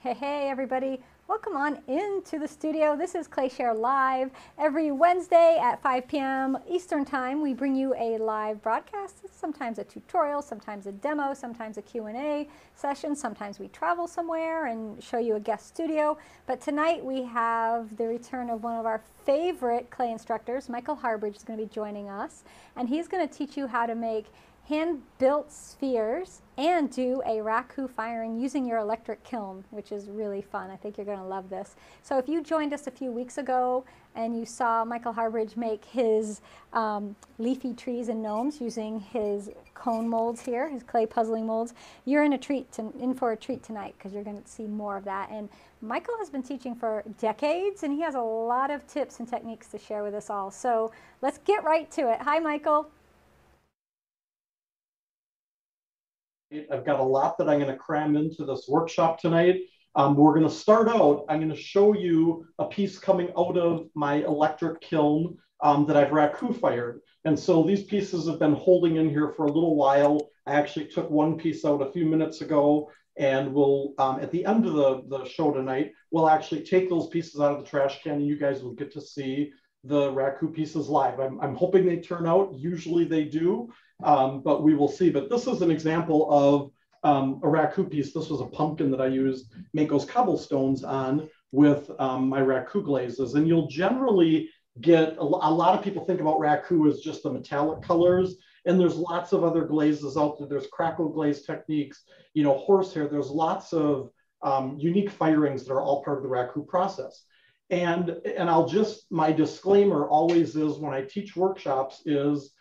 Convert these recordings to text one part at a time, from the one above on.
Hey, hey, everybody. Welcome on into the studio. This is ClayShare Live. Every Wednesday at 5 p.m. Eastern Time, we bring you a live broadcast, sometimes a tutorial, sometimes a demo, sometimes a Q&A session, sometimes we travel somewhere and show you a guest studio. But tonight we have the return of one of our favorite clay instructors, Michael Harbridge is going to be joining us, and he's going to teach you how to make hand-built spheres and do a raku firing using your electric kiln, which is really fun. I think you're going to love this. So if you joined us a few weeks ago and you saw Michael Harbridge make his um, leafy trees and gnomes using his cone molds here, his clay puzzling molds, you're in a treat to, in for a treat tonight because you're going to see more of that. And Michael has been teaching for decades and he has a lot of tips and techniques to share with us all. So let's get right to it. Hi, Michael. I've got a lot that I'm going to cram into this workshop tonight. Um, we're going to start out, I'm going to show you a piece coming out of my electric kiln um, that I've raku fired. And so these pieces have been holding in here for a little while. I actually took one piece out a few minutes ago and we'll, um, at the end of the, the show tonight, we'll actually take those pieces out of the trash can and you guys will get to see the raku pieces live. I'm, I'm hoping they turn out. Usually they do um, but we will see. But this is an example of um, a raku piece. This was a pumpkin that I used Mayco's cobblestones on with um, my raku glazes. And you'll generally get, a, a, lot of people think about raku as just the metallic colors. And there's lots of other glazes out there. There's crackle glaze techniques, you know, horsehair. There's lots of um, unique firings that are all part of the raku process. And, and I'll just, my disclaimer always is when I teach workshops is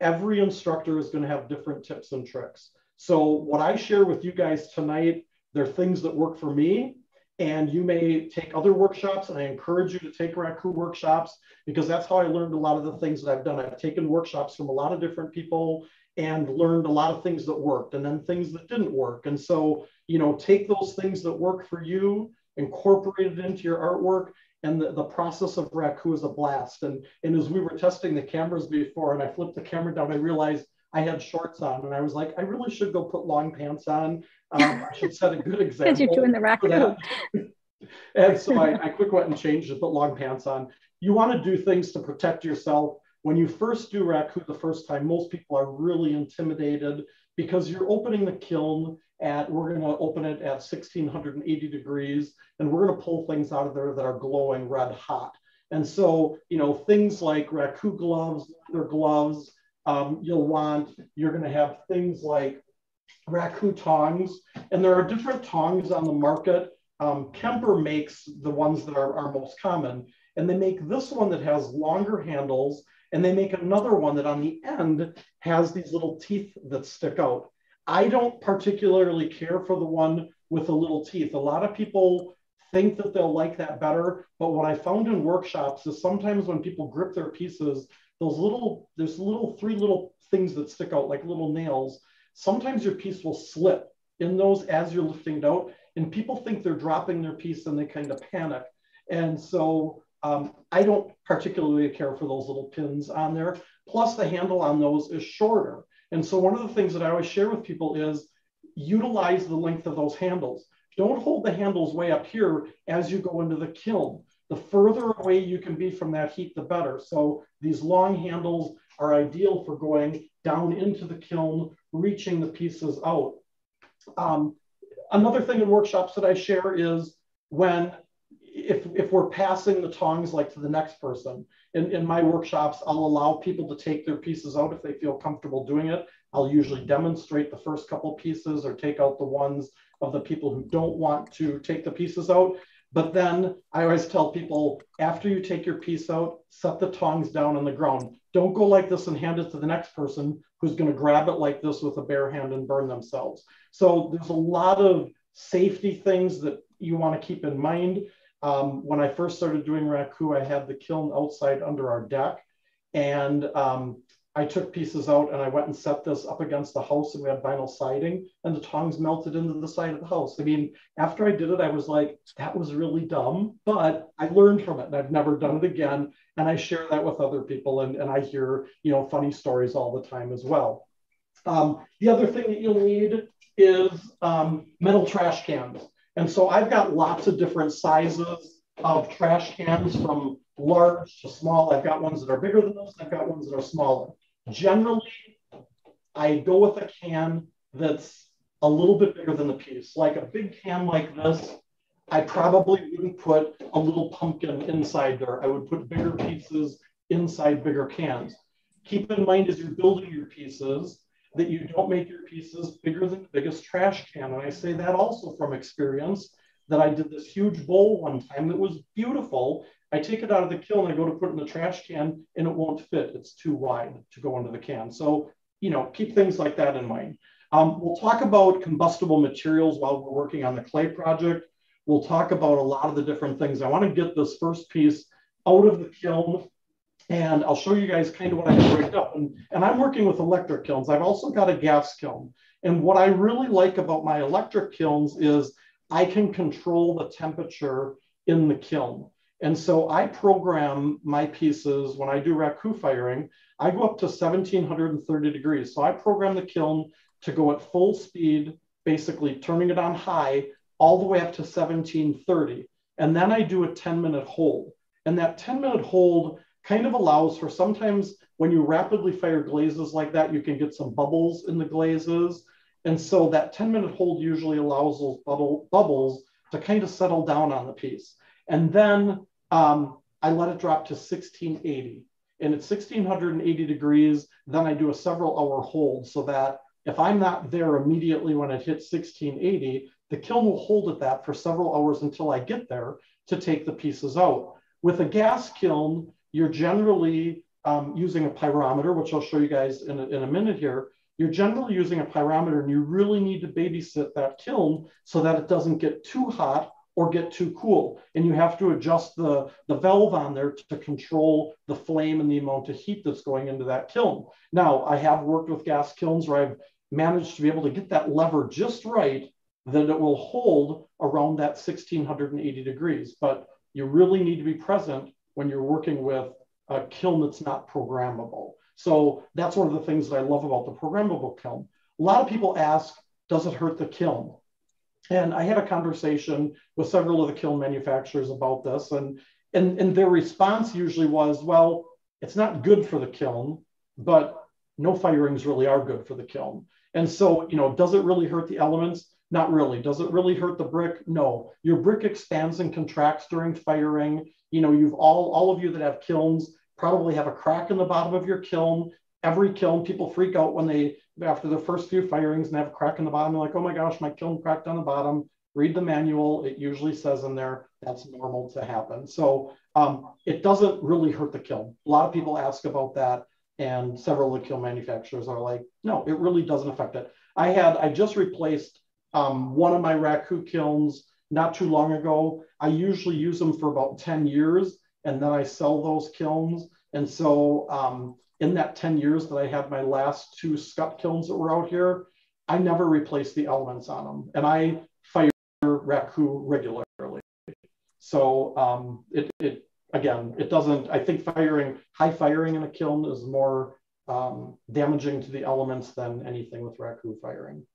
every instructor is going to have different tips and tricks. So what I share with you guys tonight, they're things that work for me. And you may take other workshops, and I encourage you to take Raku workshops because that's how I learned a lot of the things that I've done. I've taken workshops from a lot of different people and learned a lot of things that worked and then things that didn't work. And so, you know, take those things that work for you, incorporate it into your artwork, and the, the process of Raku is a blast. And, and as we were testing the cameras before and I flipped the camera down, I realized I had shorts on and I was like, I really should go put long pants on. Um, I should set a good example. Because you're doing the Raku. and so I, I quick went and changed and put long pants on. You want to do things to protect yourself. When you first do Raku the first time, most people are really intimidated because you're opening the kiln at, we're going to open it at 1680 degrees, and we're going to pull things out of there that are glowing red hot. And so, you know, things like raku gloves, leather gloves, um, you'll want, you're going to have things like raku tongs, and there are different tongs on the market. Um, Kemper makes the ones that are, are most common, and they make this one that has longer handles, and they make another one that on the end has these little teeth that stick out. I don't particularly care for the one with the little teeth. A lot of people think that they'll like that better, but what I found in workshops is sometimes when people grip their pieces, those little, there's little three little things that stick out like little nails. Sometimes your piece will slip in those as you're lifting it out, and people think they're dropping their piece and they kind of panic. And so um, I don't particularly care for those little pins on there. Plus, the handle on those is shorter. And so one of the things that I always share with people is utilize the length of those handles. Don't hold the handles way up here as you go into the kiln. The further away you can be from that heat, the better. So these long handles are ideal for going down into the kiln, reaching the pieces out. Um, another thing in workshops that I share is when if, if we're passing the tongs like to the next person, in, in my workshops, I'll allow people to take their pieces out if they feel comfortable doing it. I'll usually demonstrate the first couple pieces or take out the ones of the people who don't want to take the pieces out. But then I always tell people after you take your piece out, set the tongs down on the ground. Don't go like this and hand it to the next person who's going to grab it like this with a bare hand and burn themselves. So there's a lot of safety things that you want to keep in mind. Um, when I first started doing Raku, I had the kiln outside under our deck. And um, I took pieces out and I went and set this up against the house and we had vinyl siding and the tongs melted into the side of the house. I mean, after I did it, I was like, that was really dumb, but I learned from it and I've never done it again. And I share that with other people and, and I hear, you know, funny stories all the time as well. Um, the other thing that you'll need is um, metal trash cans. And so I've got lots of different sizes of trash cans from large to small. I've got ones that are bigger than those. I've got ones that are smaller. Generally, I go with a can that's a little bit bigger than the piece. Like a big can like this, I probably wouldn't put a little pumpkin inside there. I would put bigger pieces inside bigger cans. Keep in mind as you're building your pieces that you don't make your pieces bigger than the biggest trash can. And I say that also from experience that I did this huge bowl one time that was beautiful. I take it out of the kiln, I go to put it in the trash can, and it won't fit. It's too wide to go into the can. So, you know, keep things like that in mind. Um, we'll talk about combustible materials while we're working on the clay project. We'll talk about a lot of the different things. I want to get this first piece out of the kiln and I'll show you guys kind of what I have rigged up. And, and I'm working with electric kilns. I've also got a gas kiln. And what I really like about my electric kilns is I can control the temperature in the kiln. And so I program my pieces when I do raku firing, I go up to 1730 degrees. So I program the kiln to go at full speed, basically turning it on high all the way up to 1730. And then I do a 10 minute hold. And that 10 minute hold kind of allows for sometimes when you rapidly fire glazes like that, you can get some bubbles in the glazes. And so that 10 minute hold usually allows those bubble, bubbles to kind of settle down on the piece. And then um, I let it drop to 1680. And at 1680 degrees, then I do a several hour hold so that if I'm not there immediately when it hits 1680, the kiln will hold at that for several hours until I get there to take the pieces out. With a gas kiln, you're generally um, using a pyrometer, which I'll show you guys in a, in a minute here. You're generally using a pyrometer and you really need to babysit that kiln so that it doesn't get too hot or get too cool. And you have to adjust the, the valve on there to control the flame and the amount of heat that's going into that kiln. Now, I have worked with gas kilns where I've managed to be able to get that lever just right that it will hold around that 1680 degrees. But you really need to be present when you're working with a kiln that's not programmable. So that's one of the things that I love about the programmable kiln. A lot of people ask, does it hurt the kiln? And I had a conversation with several of the kiln manufacturers about this, and, and, and their response usually was, well, it's not good for the kiln, but no firings really are good for the kiln. And so, you know, does it really hurt the elements? Not really. Does it really hurt the brick? No. Your brick expands and contracts during firing you know, you've all, all of you that have kilns probably have a crack in the bottom of your kiln. Every kiln, people freak out when they, after the first few firings and have a crack in the bottom, they're like, oh my gosh, my kiln cracked on the bottom. Read the manual. It usually says in there that's normal to happen. So um, it doesn't really hurt the kiln. A lot of people ask about that. And several of the kiln manufacturers are like, no, it really doesn't affect it. I had, I just replaced um, one of my Raku kilns not too long ago. I usually use them for about 10 years and then I sell those kilns. And so um, in that 10 years that I had my last two Skutt kilns that were out here, I never replaced the elements on them. And I fire Raku regularly. So um, it, it, again, it doesn't, I think firing, high firing in a kiln is more um, damaging to the elements than anything with Raku firing.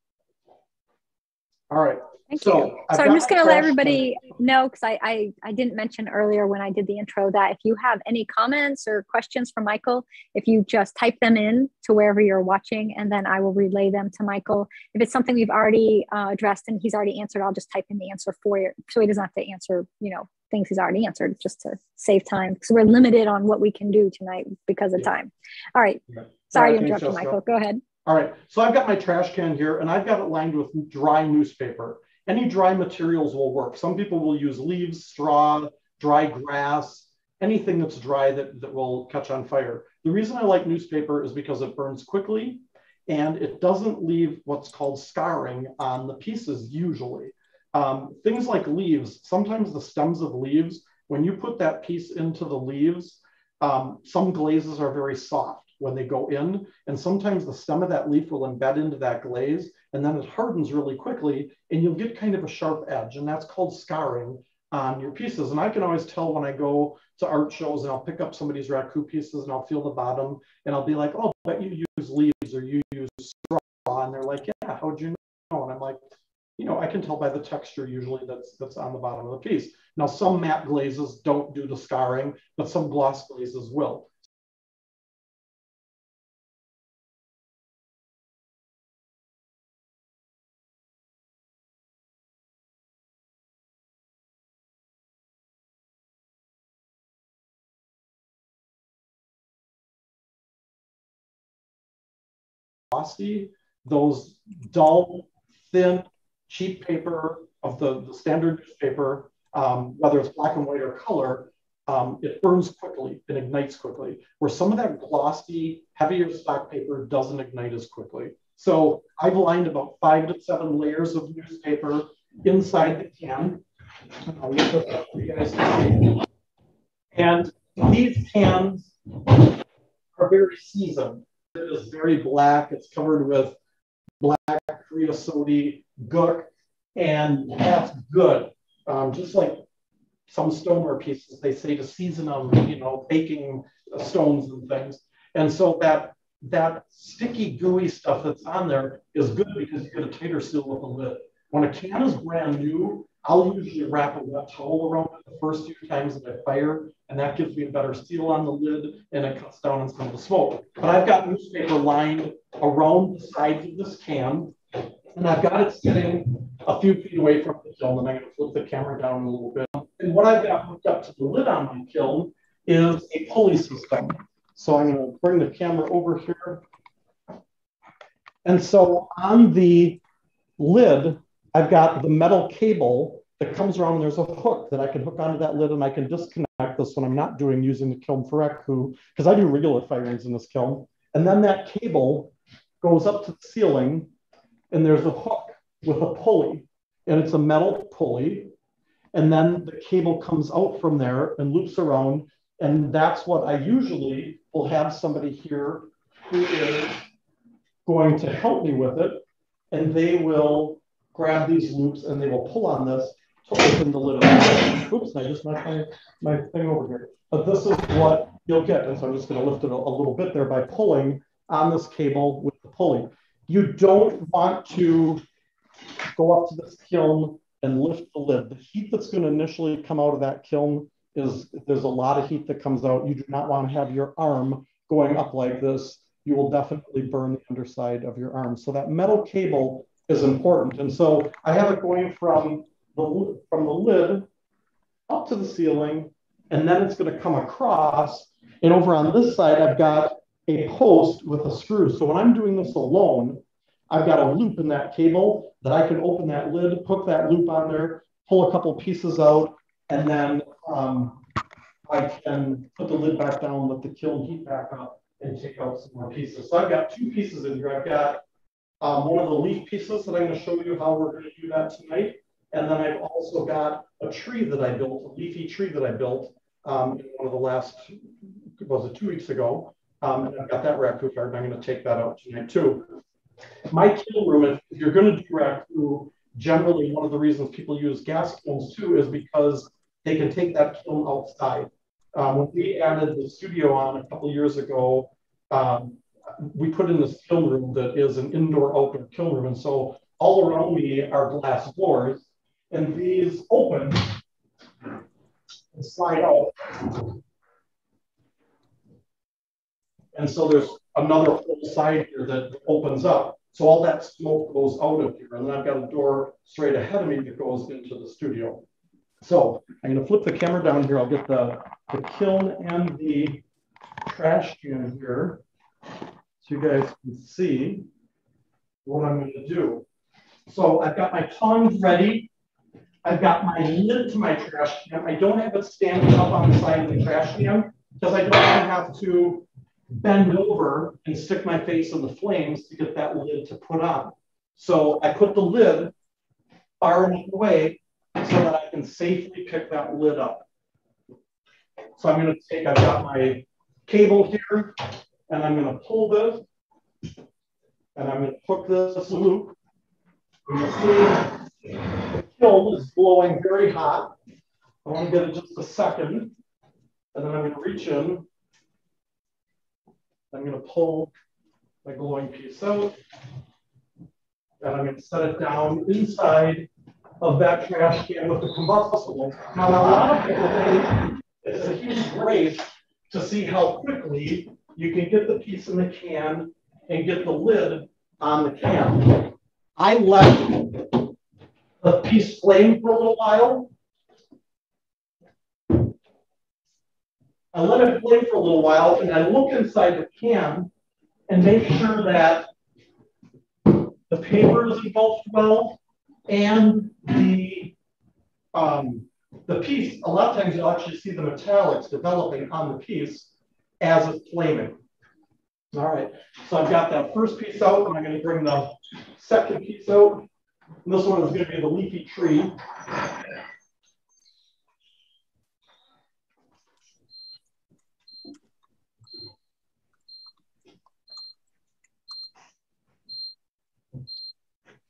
All right. Thank so, you. So I'm just going to let everybody know because I, I, I didn't mention earlier when I did the intro that if you have any comments or questions for Michael, if you just type them in to wherever you're watching, and then I will relay them to Michael. If it's something we've already uh, addressed and he's already answered, I'll just type in the answer for you, so he doesn't have to answer, you know, things he's already answered, just to save time because we're limited on what we can do tonight because of yeah. time. All right. Yeah. Sorry to interrupt you, Michael. Go ahead. All right, so I've got my trash can here and I've got it lined with dry newspaper. Any dry materials will work. Some people will use leaves, straw, dry grass, anything that's dry that, that will catch on fire. The reason I like newspaper is because it burns quickly and it doesn't leave what's called scarring on the pieces usually. Um, things like leaves, sometimes the stems of leaves, when you put that piece into the leaves, um, some glazes are very soft when they go in. And sometimes the stem of that leaf will embed into that glaze and then it hardens really quickly and you'll get kind of a sharp edge. And that's called scarring on your pieces. And I can always tell when I go to art shows and I'll pick up somebody's raku pieces and I'll feel the bottom and I'll be like, oh, but you use leaves or you use straw. And they're like, yeah, how'd you know? And I'm like, you know, I can tell by the texture usually that's that's on the bottom of the piece. Now, some matte glazes don't do the scarring, but some gloss glazes will. Glossy, those dull, thin, cheap paper of the, the standard newspaper, um, whether it's black and white or color, um, it burns quickly, it ignites quickly, where some of that glossy, heavier stock paper doesn't ignite as quickly. So I've lined about five to seven layers of newspaper inside the can. See. And these cans are very seasoned. It is very black. It's covered with black creosote gook, and that's good. Um, just like some stoneware pieces, they say to season them, you know, baking stones and things. And so that that sticky, gooey stuff that's on there is good because you get a tighter seal with the lid. When a can is brand new, I'll usually wrap a wet towel around it the first few times that I fire, and that gives me a better seal on the lid and it cuts down on some of the smoke. But I've got newspaper lined around the sides of this can, and I've got it sitting a few feet away from the kiln, and I'm going to flip the camera down a little bit. And what I've got hooked up to the lid on my kiln is a pulley system. So I'm going to bring the camera over here. And so on the lid, I've got the metal cable that comes around and there's a hook that I can hook onto that lid and I can disconnect this when I'm not doing using the kiln for raku, because I do regular firings in this kiln. And then that cable goes up to the ceiling and there's a hook with a pulley and it's a metal pulley. And then the cable comes out from there and loops around. And that's what I usually will have somebody here who is going to help me with it. And they will grab these loops and they will pull on this open the lid Oops, I just knocked my, my thing over here. But this is what you'll get. And so I'm just going to lift it a, a little bit there by pulling on this cable with the pulley. You don't want to go up to this kiln and lift the lid. The heat that's going to initially come out of that kiln is there's a lot of heat that comes out. You do not want to have your arm going up like this. You will definitely burn the underside of your arm. So that metal cable is important. And so I have it going from the, from the lid up to the ceiling, and then it's going to come across. And over on this side, I've got a post with a screw. So when I'm doing this alone, I've got a loop in that cable that I can open that lid, hook that loop on there, pull a couple pieces out, and then um, I can put the lid back down, let the kiln heat back up, and take out some more pieces. So I've got two pieces in here. I've got um, one of the leaf pieces that I'm going to show you how we're going to do that tonight. And then I've also got a tree that I built, a leafy tree that I built um, in one of the last, was it two weeks ago? Um, and I've got that raku card, and I'm going to take that out tonight too. My kiln room, if, if you're going to do raku, generally one of the reasons people use gas kilns too is because they can take that kiln outside. Um, when we added the studio on a couple years ago, um, we put in this kiln room that is an indoor outdoor kiln room. And so all around me are glass doors and these open and slide out. And so there's another whole side here that opens up. So all that smoke goes out of here. And then I've got a door straight ahead of me that goes into the studio. So I'm going to flip the camera down here. I'll get the, the kiln and the trash can here so you guys can see what I'm going to do. So I've got my tongs ready. I've got my lid to my trash can. I don't have it standing up on the side of the trash can because I don't have to bend over and stick my face in the flames to get that lid to put on. So I put the lid far enough away so that I can safely pick that lid up. So I'm going to take, I've got my cable here, and I'm going to pull this, and I'm going to hook this loop. And you see the kiln is blowing very hot. I want to get it just a second, and then I'm going to reach in. I'm going to pull my glowing piece out, and I'm going to set it down inside of that trash can with the combustible. Now, a lot of people think it's a huge race to see how quickly you can get the piece in the can and get the lid on the can. I let the piece flame for a little while. I let it flame for a little while and I look inside the can and make sure that the paper is engulfed well and the um, the piece, a lot of times you'll actually see the metallics developing on the piece as it's flaming. All right, so I've got that first piece out, and I'm going to bring the second piece out. And this one is going to be the leafy tree.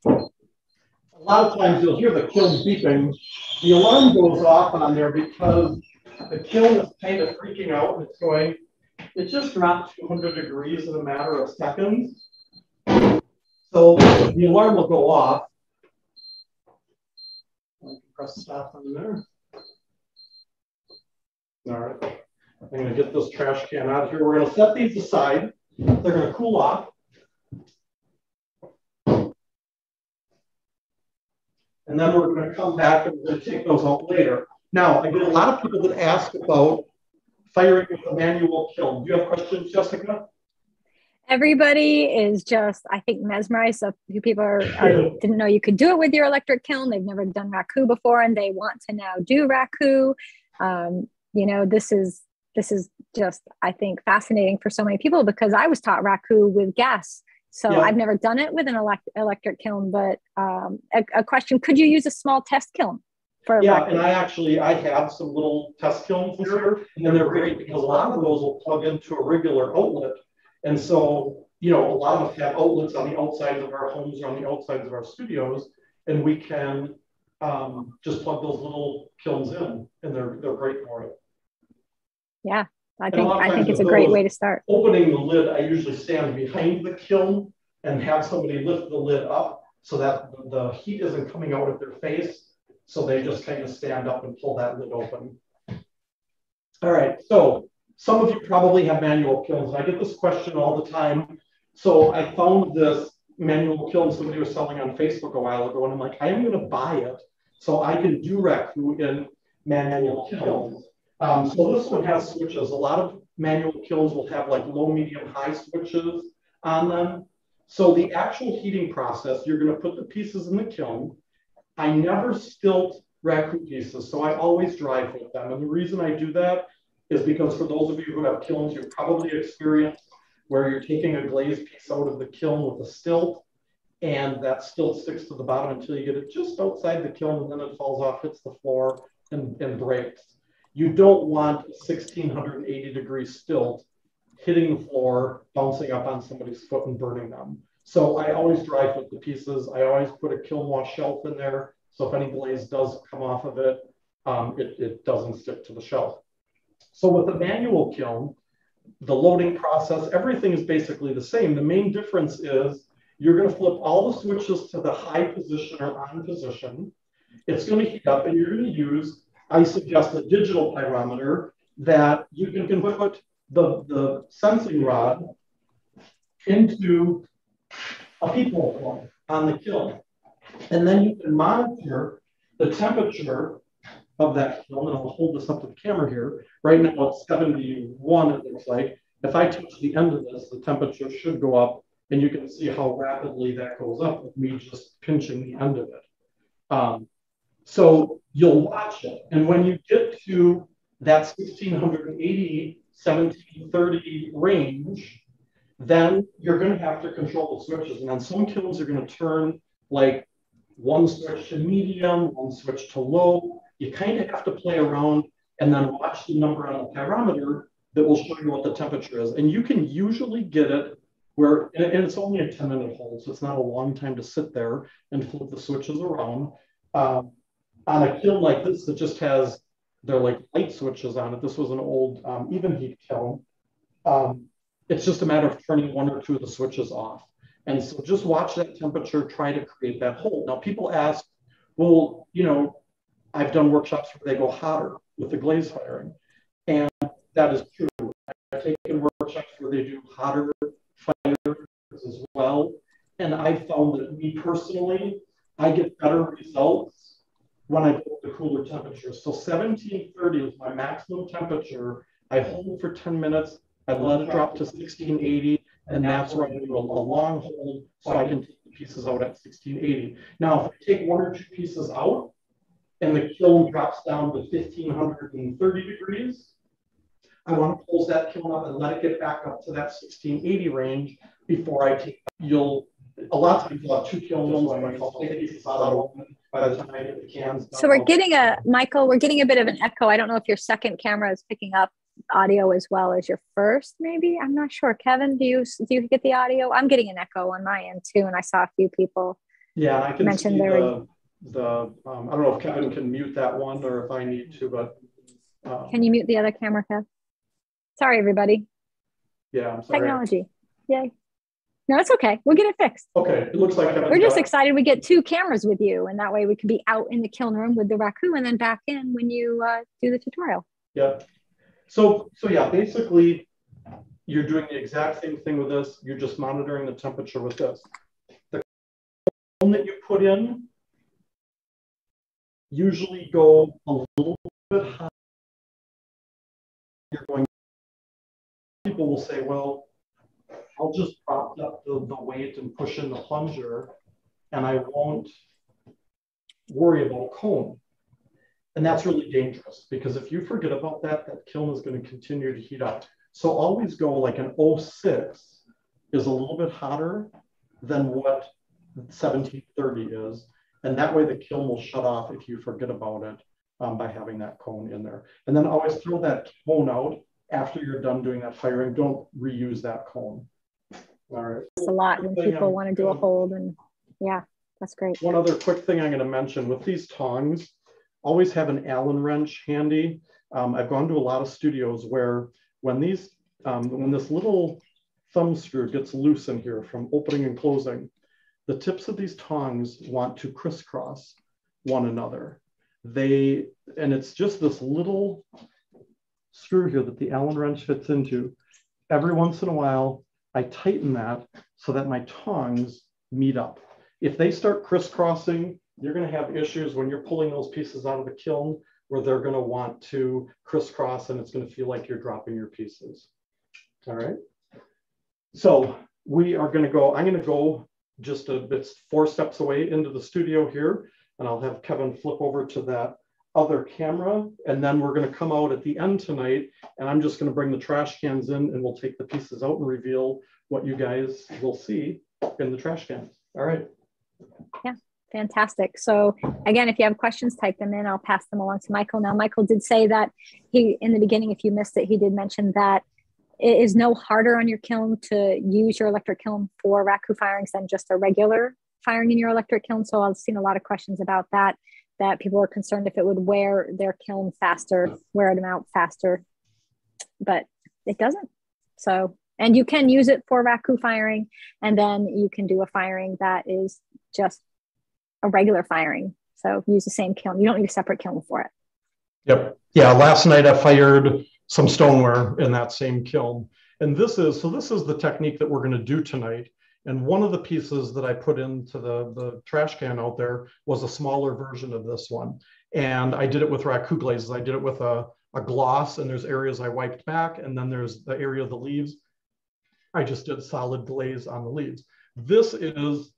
A lot of times you'll hear the kiln beeping. The alarm goes off on there because the kiln is kind of freaking out it's going, it just dropped 200 degrees in a matter of seconds. So the alarm will go off. Press stop on there. All right. I'm going to get this trash can out of here. We're going to set these aside. They're going to cool off. And then we're going to come back and we're going to take those out later. Now, I get a lot of people that ask about firing with a manual kiln. Do you have questions, Jessica? Everybody is just, I think, mesmerized. So few people are, are, didn't know you could do it with your electric kiln. They've never done raku before, and they want to now do raku. Um, you know, this is this is just, I think, fascinating for so many people because I was taught raku with gas. So yeah. I've never done it with an elect- electric kiln. But um, a, a question: Could you use a small test kiln? for yeah, and I actually I have some little test kilns here, and they're great because a lot of those will plug into a regular outlet, and so you know a lot of us have outlets on the outsides of our homes or on the outsides of our studios, and we can um, just plug those little kilns in, and they're they're great for it. Yeah, I think I think it's a great way to start. Opening the lid, I usually stand behind the kiln and have somebody lift the lid up so that the heat isn't coming out of their face so they just kind of stand up and pull that lid open. All right, so some of you probably have manual kilns. I get this question all the time. So I found this manual kiln somebody was selling on Facebook a while ago, and I'm like, I am going to buy it so I can do raku in manual kilns. Um, so this one has switches. A lot of manual kilns will have like low, medium, high switches on them. So the actual heating process, you're going to put the pieces in the kiln. I never stilt raku pieces, so I always dry fit them. And the reason I do that is because for those of you who have kilns, you've probably experienced where you're taking a glazed piece out of the kiln with a stilt, and that stilt sticks to the bottom until you get it just outside the kiln, and then it falls off, hits the floor, and, and breaks. You don't want a 1680 degree stilt hitting the floor, bouncing up on somebody's foot and burning them. So I always dry fit the pieces. I always put a kiln wash shelf in there. So if any glaze does come off of it, um, it, it doesn't stick to the shelf. So with the manual kiln, the loading process, everything is basically the same. The main difference is you're going to flip all the switches to the high position or on position. It's going to heat up and you're going to use, I suggest a digital pyrometer that you can, can put the, the sensing rod into a peephole on the kiln. And then you can monitor the temperature of that kiln. And I'll hold this up to the camera here. Right now it's 71, it looks like. If I touch the end of this, the temperature should go up. And you can see how rapidly that goes up with me just pinching the end of it. Um, so you'll watch it. And when you get to that 1680, 1730 range, then you're going to have to control the switches. And on some kilns, you're going to turn like one switch to medium, one switch to low. You kind of have to play around and then watch the number on the pyrometer that will show you what the temperature is. And you can usually get it where, and it's only a 10 minute hold, so it's not a long time to sit there and flip the switches around. Um, on a kiln like this that just has, they're like light switches on it. This was an old um, Evenheat kiln. Um, it's just a matter of turning one or two of the switches off. And so just watch that temperature, try to create that hold. Now, people ask, Well, you know, I've done workshops where they go hotter with the glaze firing. And that is true. I've taken workshops where they do hotter fires as well. And I found that me personally, I get better results when I go the cooler temperature. So 1730 is my maximum temperature. I hold for 10 minutes. I let it drop to 1680, and that's where I do a long hold so I can take the pieces out at 1680. Now, if I take one or two pieces out and the kiln drops down to 1530 degrees, I want to close that kiln up and let it get back up to that 1680 range before I take. You'll a lot of times you'll have two kilns, by the time the cans. So we're getting a Michael. We're getting a bit of an echo. I don't know if your second camera is picking up audio as well as your first. Maybe I'm not sure. Kevin, do you do you get the audio? I'm getting an echo on my end too, and I saw a few people. Yeah, I can mention see the, the um, I don't know if Kevin can mute that one or if I need to, but um, can you mute the other camera, Kev? Sorry, everybody. Yeah, I'm sorry. Technology. Yay. No, it's okay. We'll get it fixed. Okay. It looks like we're just excited we get two cameras with you, and that way we can be out in the kiln room with the raku, and then back in when you uh, do the tutorial. Yeah. So, so yeah, basically, you're doing the exact same thing with this. You're just monitoring the temperature with this. The cone that you put in usually go a little bit higher. You're going. People will say, "Well, I'll just prop up the, the weight and push in the plunger, and I won't worry about cone." And that's really dangerous because if you forget about that, that kiln is going to continue to heat up. So always go like an 06 is a little bit hotter than what 1730 is. And that way the kiln will shut off if you forget about it um, by having that cone in there. And then always throw that cone out after you're done doing that firing. Don't reuse that cone. All right. It's a lot when people want to do a hold and yeah, that's great. One other quick thing I'm going to mention with these tongs, always have an Allen wrench handy. Um, I've gone to a lot of studios where when these, um, when this little thumb screw gets loose in here from opening and closing, the tips of these tongs want to crisscross one another. They, and it's just this little screw here that the Allen wrench fits into. Every once in a while, I tighten that so that my tongs meet up. If they start crisscrossing, you're going to have issues when you're pulling those pieces out of the kiln where they're going to want to crisscross and it's going to feel like you're dropping your pieces. All right. So we are going to go, I'm going to go just a bit four steps away into the studio here and I'll have Kevin flip over to that other camera and then we're going to come out at the end tonight and I'm just going to bring the trash cans in and we'll take the pieces out and reveal what you guys will see in the trash cans. All right. Yeah. Fantastic. So again, if you have questions, type them in. I'll pass them along to Michael. Now, Michael did say that he, in the beginning, if you missed it, he did mention that it is no harder on your kiln to use your electric kiln for raku firings than just a regular firing in your electric kiln. So I've seen a lot of questions about that, that people are concerned if it would wear their kiln faster, wear them out faster, but it doesn't. So, and you can use it for raku firing, and then you can do a firing that is just a regular firing. So use the same kiln. You don't need a separate kiln for it. Yep. Yeah. Last night I fired some stoneware in that same kiln. And this is, so this is the technique that we're going to do tonight. And one of the pieces that I put into the, the trash can out there was a smaller version of this one. And I did it with raku glazes. I did it with a, a gloss and there's areas I wiped back and then there's the area of the leaves. I just did solid glaze on the leaves. This is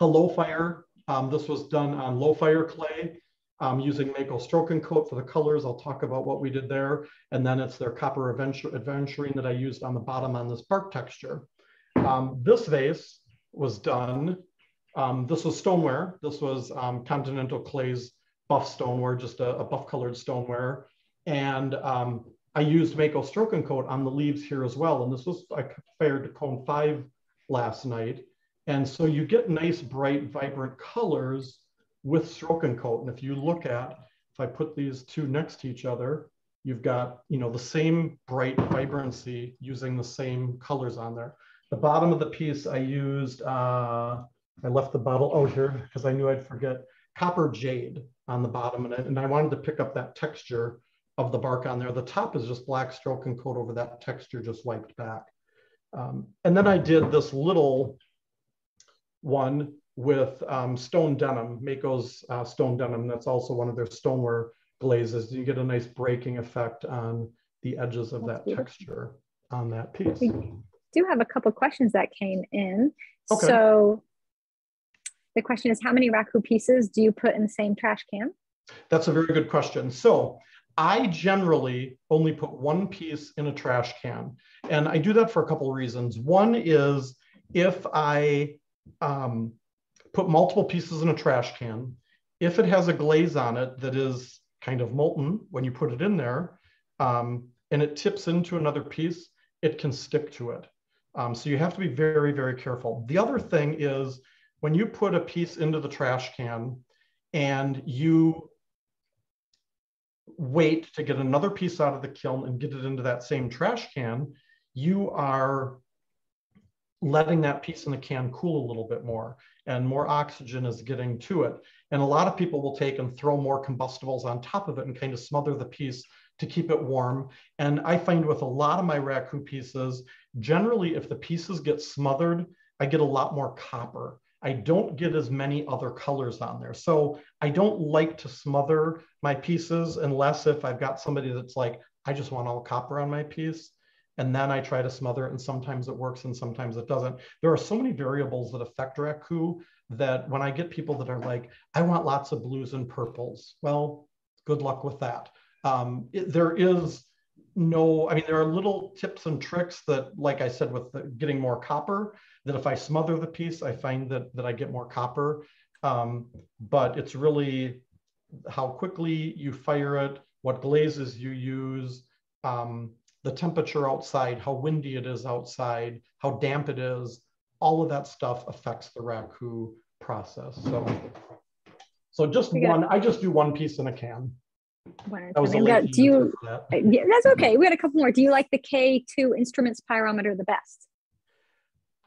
a low fire um, this was done on low fire clay um, using Mayco Stroke and Coat for the colors. I'll talk about what we did there. And then it's their copper aventurine that I used on the bottom on this bark texture. Um, this vase was done, um, this was stoneware. This was um, Continental Clay's buff stoneware, just a, a buff colored stoneware. And um, I used Mayco Stroke and Coat on the leaves here as well. And this was, I fired to cone five last night. And so you get nice, bright, vibrant colors with stroke and coat. And if you look at, if I put these two next to each other, you've got, you know, the same bright vibrancy using the same colors on there. The bottom of the piece I used, uh, I left the bottle out here because I knew I'd forget. copper jade on the bottom and, and I wanted to pick up that texture of the bark on there. The top is just black stroke and coat over that texture just wiped back. Um, and then I did this little one with um, stone denim, Mayco's uh, stone denim. That's also one of their stoneware glazes. You get a nice breaking effect on the edges of that's that beautiful. texture on that piece. We do have a couple questions that came in. Okay. So the question is, how many raku pieces do you put in the same trash can? That's a very good question. So I generally only put one piece in a trash can. And I do that for a couple of reasons. One is if I um, put multiple pieces in a trash can, if it has a glaze on it that is kind of molten when you put it in there, um, and it tips into another piece, it can stick to it. Um, so you have to be very, very careful. The other thing is when you put a piece into the trash can and you wait to get another piece out of the kiln and get it into that same trash can, you are letting that piece in the can cool a little bit more and more oxygen is getting to it. And a lot of people will take and throw more combustibles on top of it and kind of smother the piece to keep it warm. And I find with a lot of my raku pieces, generally if the pieces get smothered, I get a lot more copper. I don't get as many other colors on there. So I don't like to smother my pieces unless if I've got somebody that's like, I just want all copper on my piece. And then I try to smother it and sometimes it works and sometimes it doesn't. There are so many variables that affect Raku that when I get people that are like, I want lots of blues and purples. Well, good luck with that. Um, it, there is no, I mean, there are little tips and tricks that, like I said, with the, getting more copper, that if I smother the piece, I find that, that I get more copper. Um, but it's really how quickly you fire it, what glazes you use, um, the temperature outside, how windy it is outside, how damp it is, all of that stuff affects the raku process. So, so just one, I just do one piece in a can. That was got, do you, that. yeah, that's okay. We had a couple more. Do you like the K2 Instruments pyrometer the best?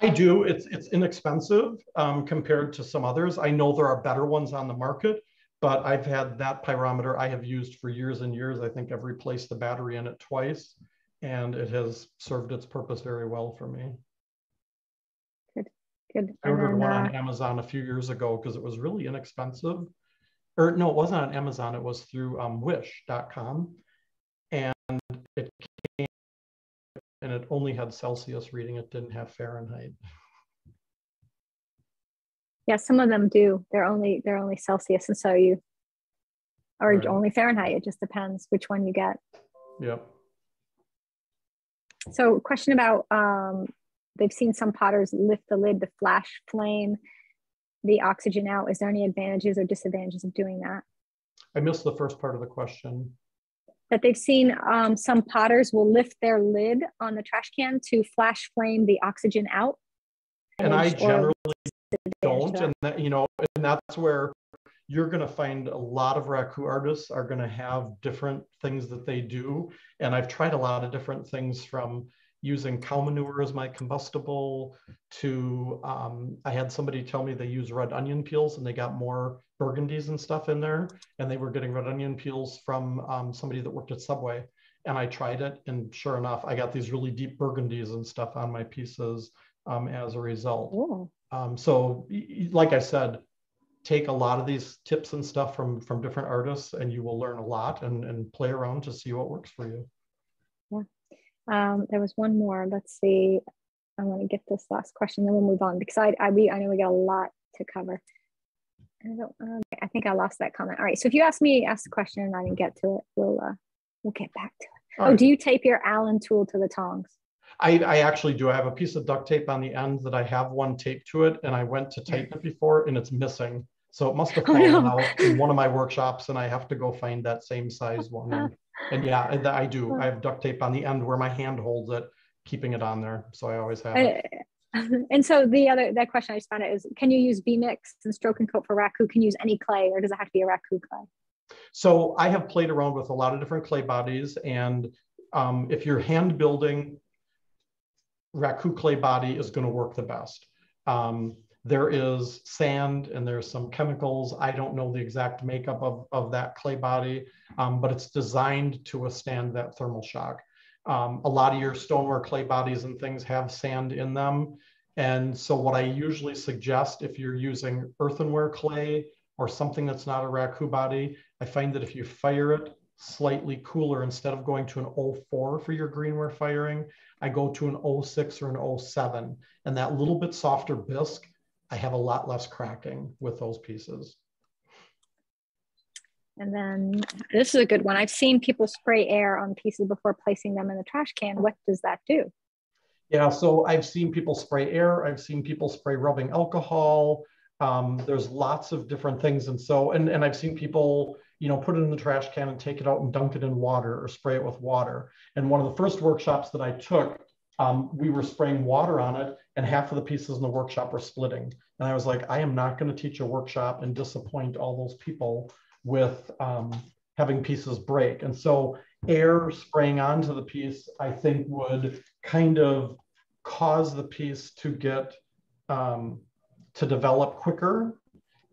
I do. It's it's inexpensive um, compared to some others. I know there are better ones on the market, but I've had that pyrometer I have used for years and years. I think I've replaced the battery in it twice, and it has served its purpose very well for me. Good, good. I ordered one uh, on Amazon a few years ago because it was really inexpensive. Or no, it wasn't on Amazon. It was through um, Wish.com, and it came and it only had Celsius reading. It didn't have Fahrenheit. Yeah, some of them do. They're only they're only Celsius, and so you, or right. only Fahrenheit. It just depends which one you get. Yep. So, question about um, they've seen some potters lift the lid to flash flame the oxygen out. Is there any advantages or disadvantages of doing that? I missed the first part of the question. That they've seen um, some potters will lift their lid on the trash can to flash flame the oxygen out. And I generally don't, and that, you know, and that's where you're going to find a lot of raku artists are going to have different things that they do. And I've tried a lot of different things from using cow manure as my combustible to um, I had somebody tell me they use red onion peels and they got more burgundies and stuff in there. And they were getting red onion peels from um, somebody that worked at Subway. And I tried it. And sure enough, I got these really deep burgundies and stuff on my pieces um, as a result. Um, so like I said, take a lot of these tips and stuff from from different artists and you will learn a lot and, and play around to see what works for you. Yeah. Um, there was one more. Let's see. I want to get this last question then we'll move on because i i, we, I know we got a lot to cover. I, don't, um, I think i lost that comment. All right so if you ask me ask the question and i didn't get to it we'll uh, we'll get back to it. All oh right. do you tape your allen tool to the tongs? I, I, actually do. I have a piece of duct tape on the end that I have one taped to it, and I went to tighten it before, and it's missing. So it must have fallen oh, no. out in one of my workshops, and I have to go find that same size one. And, and yeah, I do. I have duct tape on the end where my hand holds it, keeping it on there. So I always have it. And so the other that question I just found out is, can you use B-Mix and stroke and coat for raku? Can you use any clay, or does it have to be a raku clay? So I have played around with a lot of different clay bodies, and um, if you're hand building, raku clay body is going to work the best. Um, there is sand and there's some chemicals. I don't know the exact makeup of, of that clay body, um, but it's designed to withstand that thermal shock. Um, a lot of your stoneware clay bodies and things have sand in them. And so what I usually suggest if you're using earthenware clay or something that's not a raku body, I find that if you fire it slightly cooler, instead of going to an 04 for your greenware firing, I go to an 06 or an 07. And that little bit softer bisque I have a lot less cracking with those pieces. And then this is a good one. I've seen people spray air on pieces before placing them in the trash can. What does that do? Yeah, so I've seen people spray air. I've seen people spray rubbing alcohol. Um, there's lots of different things. And so, and, and I've seen people, you know, put it in the trash can and take it out and dunk it in water or spray it with water. And one of the first workshops that I took, um, we were spraying water on it and half of the pieces in the workshop were splitting. And I was like, I am not going to teach a workshop and disappoint all those people with um, having pieces break. And so air spraying onto the piece, I think would kind of cause the piece to get um, to develop quicker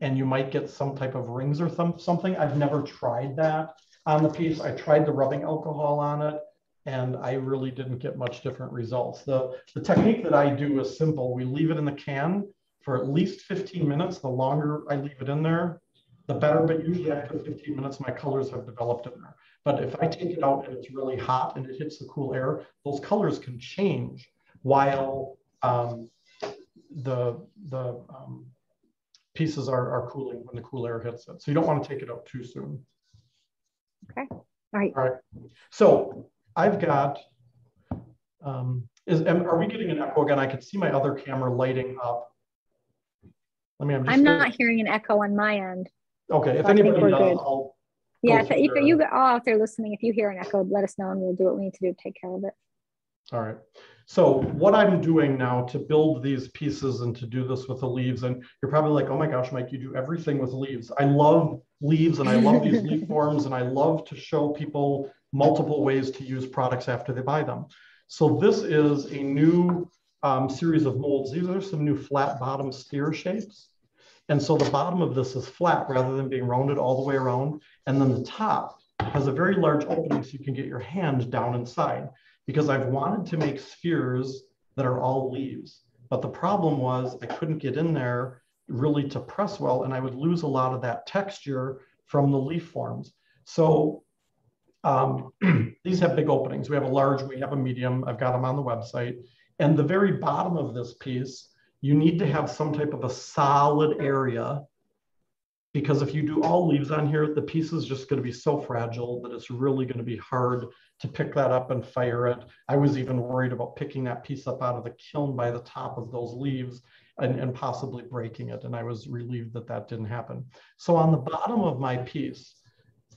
and you might get some type of rings or some, something. I've never tried that on the piece. I tried the rubbing alcohol on it and I really didn't get much different results. The, the technique that I do is simple. We leave it in the can for at least 15 minutes. The longer I leave it in there, the better, but usually after 15 minutes, my colors have developed in there. But if I take it out and it's really hot and it hits the cool air, those colors can change while um, the, the um, pieces are, are cooling when the cool air hits it. So you don't want to take it out too soon. Okay. All right. All right. So I've got, um, is, am, are we getting an echo again? I could see my other camera lighting up. Let me, I'm, I'm not hearing an echo on my end. Okay, if so anybody does, good. I'll yeah, if, if you all out there listening, if you hear an echo, let us know and we'll do what we need to do to take care of it. All right. So what I'm doing now to build these pieces and to do this with the leaves, and you're probably like, oh my gosh, Mike, you do everything with leaves. I love leaves and I love these leaf forms and I love to show people multiple ways to use products after they buy them. So this is a new um, series of molds. These are some new flat bottom sphere shapes. And so the bottom of this is flat rather than being rounded all the way around. And then the top has a very large opening so you can get your hand down inside because I've wanted to make spheres that are all leaves. But the problem was I couldn't get in there really to press well and I would lose a lot of that texture from the leaf forms. So um, these have big openings. We have a large, we have a medium. I've got them on the website. And the very bottom of this piece, you need to have some type of a solid area because if you do all leaves on here, the piece is just going to be so fragile that it's really going to be hard to pick that up and fire it. I was even worried about picking that piece up out of the kiln by the top of those leaves and, and possibly breaking it. And I was relieved that that didn't happen. So on the bottom of my piece,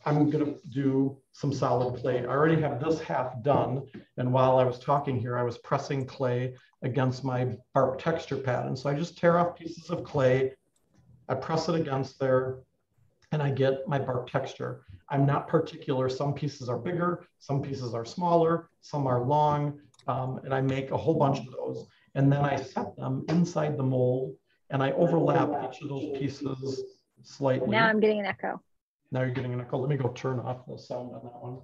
I'm going to do some solid clay. I already have this half done. And while I was talking here, I was pressing clay against my bark texture pad. And so I just tear off pieces of clay, I press it against there, and I get my bark texture. I'm not particular. Some pieces are bigger, some pieces are smaller, some are long, um, and I make a whole bunch of those. And then I set them inside the mold and I overlap each of those pieces slightly. Now I'm getting an echo. Now you're getting an echo. Let me go turn off the sound on that one.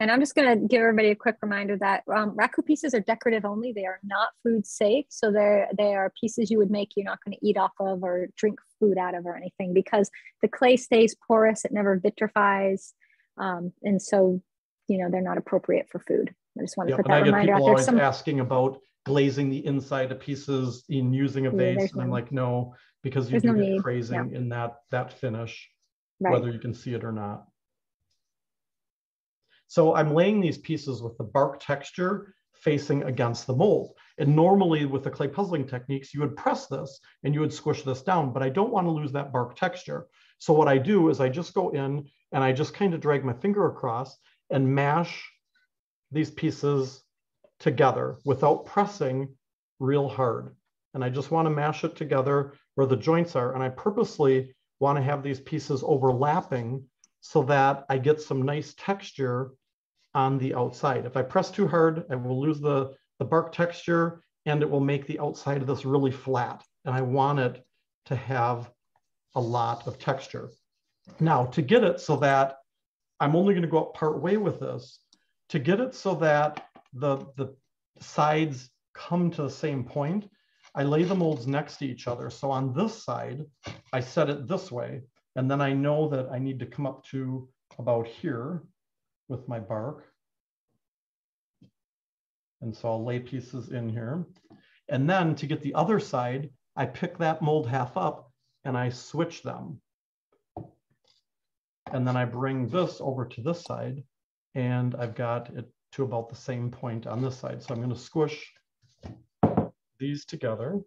And I'm just going to give everybody a quick reminder that um, raku pieces are decorative only. They are not food safe. So they're, they are pieces you would make you're not going to eat off of or drink food out of or anything because the clay stays porous. It never vitrifies. Um, and so, you know, they're not appropriate for food. I just want to put that reminder out there. Some asking about glazing the inside of pieces in using a vase. Yeah, and I'm like, no, because you There's do no get crazing yeah. in that that finish, right. whether you can see it or not. So I'm laying these pieces with the bark texture facing against the mold. And normally with the clay puzzling techniques, you would press this and you would squish this down, but I don't want to lose that bark texture. So what I do is I just go in and I just kind of drag my finger across and mash these pieces together without pressing real hard. And I just want to mash it together where the joints are. And I purposely want to have these pieces overlapping so that I get some nice texture on the outside. If I press too hard, I will lose the, the bark texture and it will make the outside of this really flat. And I want it to have a lot of texture. Now to get it so that I'm only gonna go up part way with this, to get it so that the, the sides come to the same point, I lay the molds next to each other. So on this side, I set it this way. And then I know that I need to come up to about here with my bark. And so I'll lay pieces in here. And then to get the other side, I pick that mold half up and I switch them. And then I bring this over to this side and I've got it to about the same point on this side. So I'm gonna squish these together.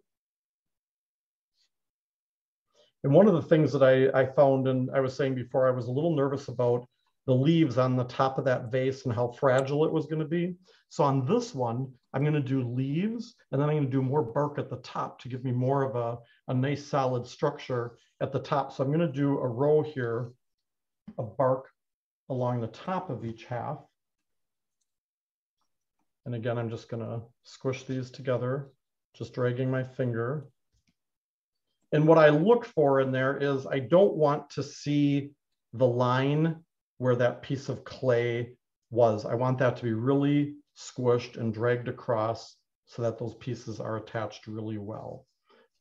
And one of the things that I, I found, and I was saying before, I was a little nervous about the leaves on the top of that vase and how fragile it was going to be. So on this one, I'm going to do leaves and then I'm going to do more bark at the top to give me more of a, a nice solid structure at the top. So I'm going to do a row here of bark along the top of each half. And again, I'm just going to squish these together just dragging my finger. And what I look for in there is I don't want to see the line where that piece of clay was. I want that to be really squished and dragged across so that those pieces are attached really well.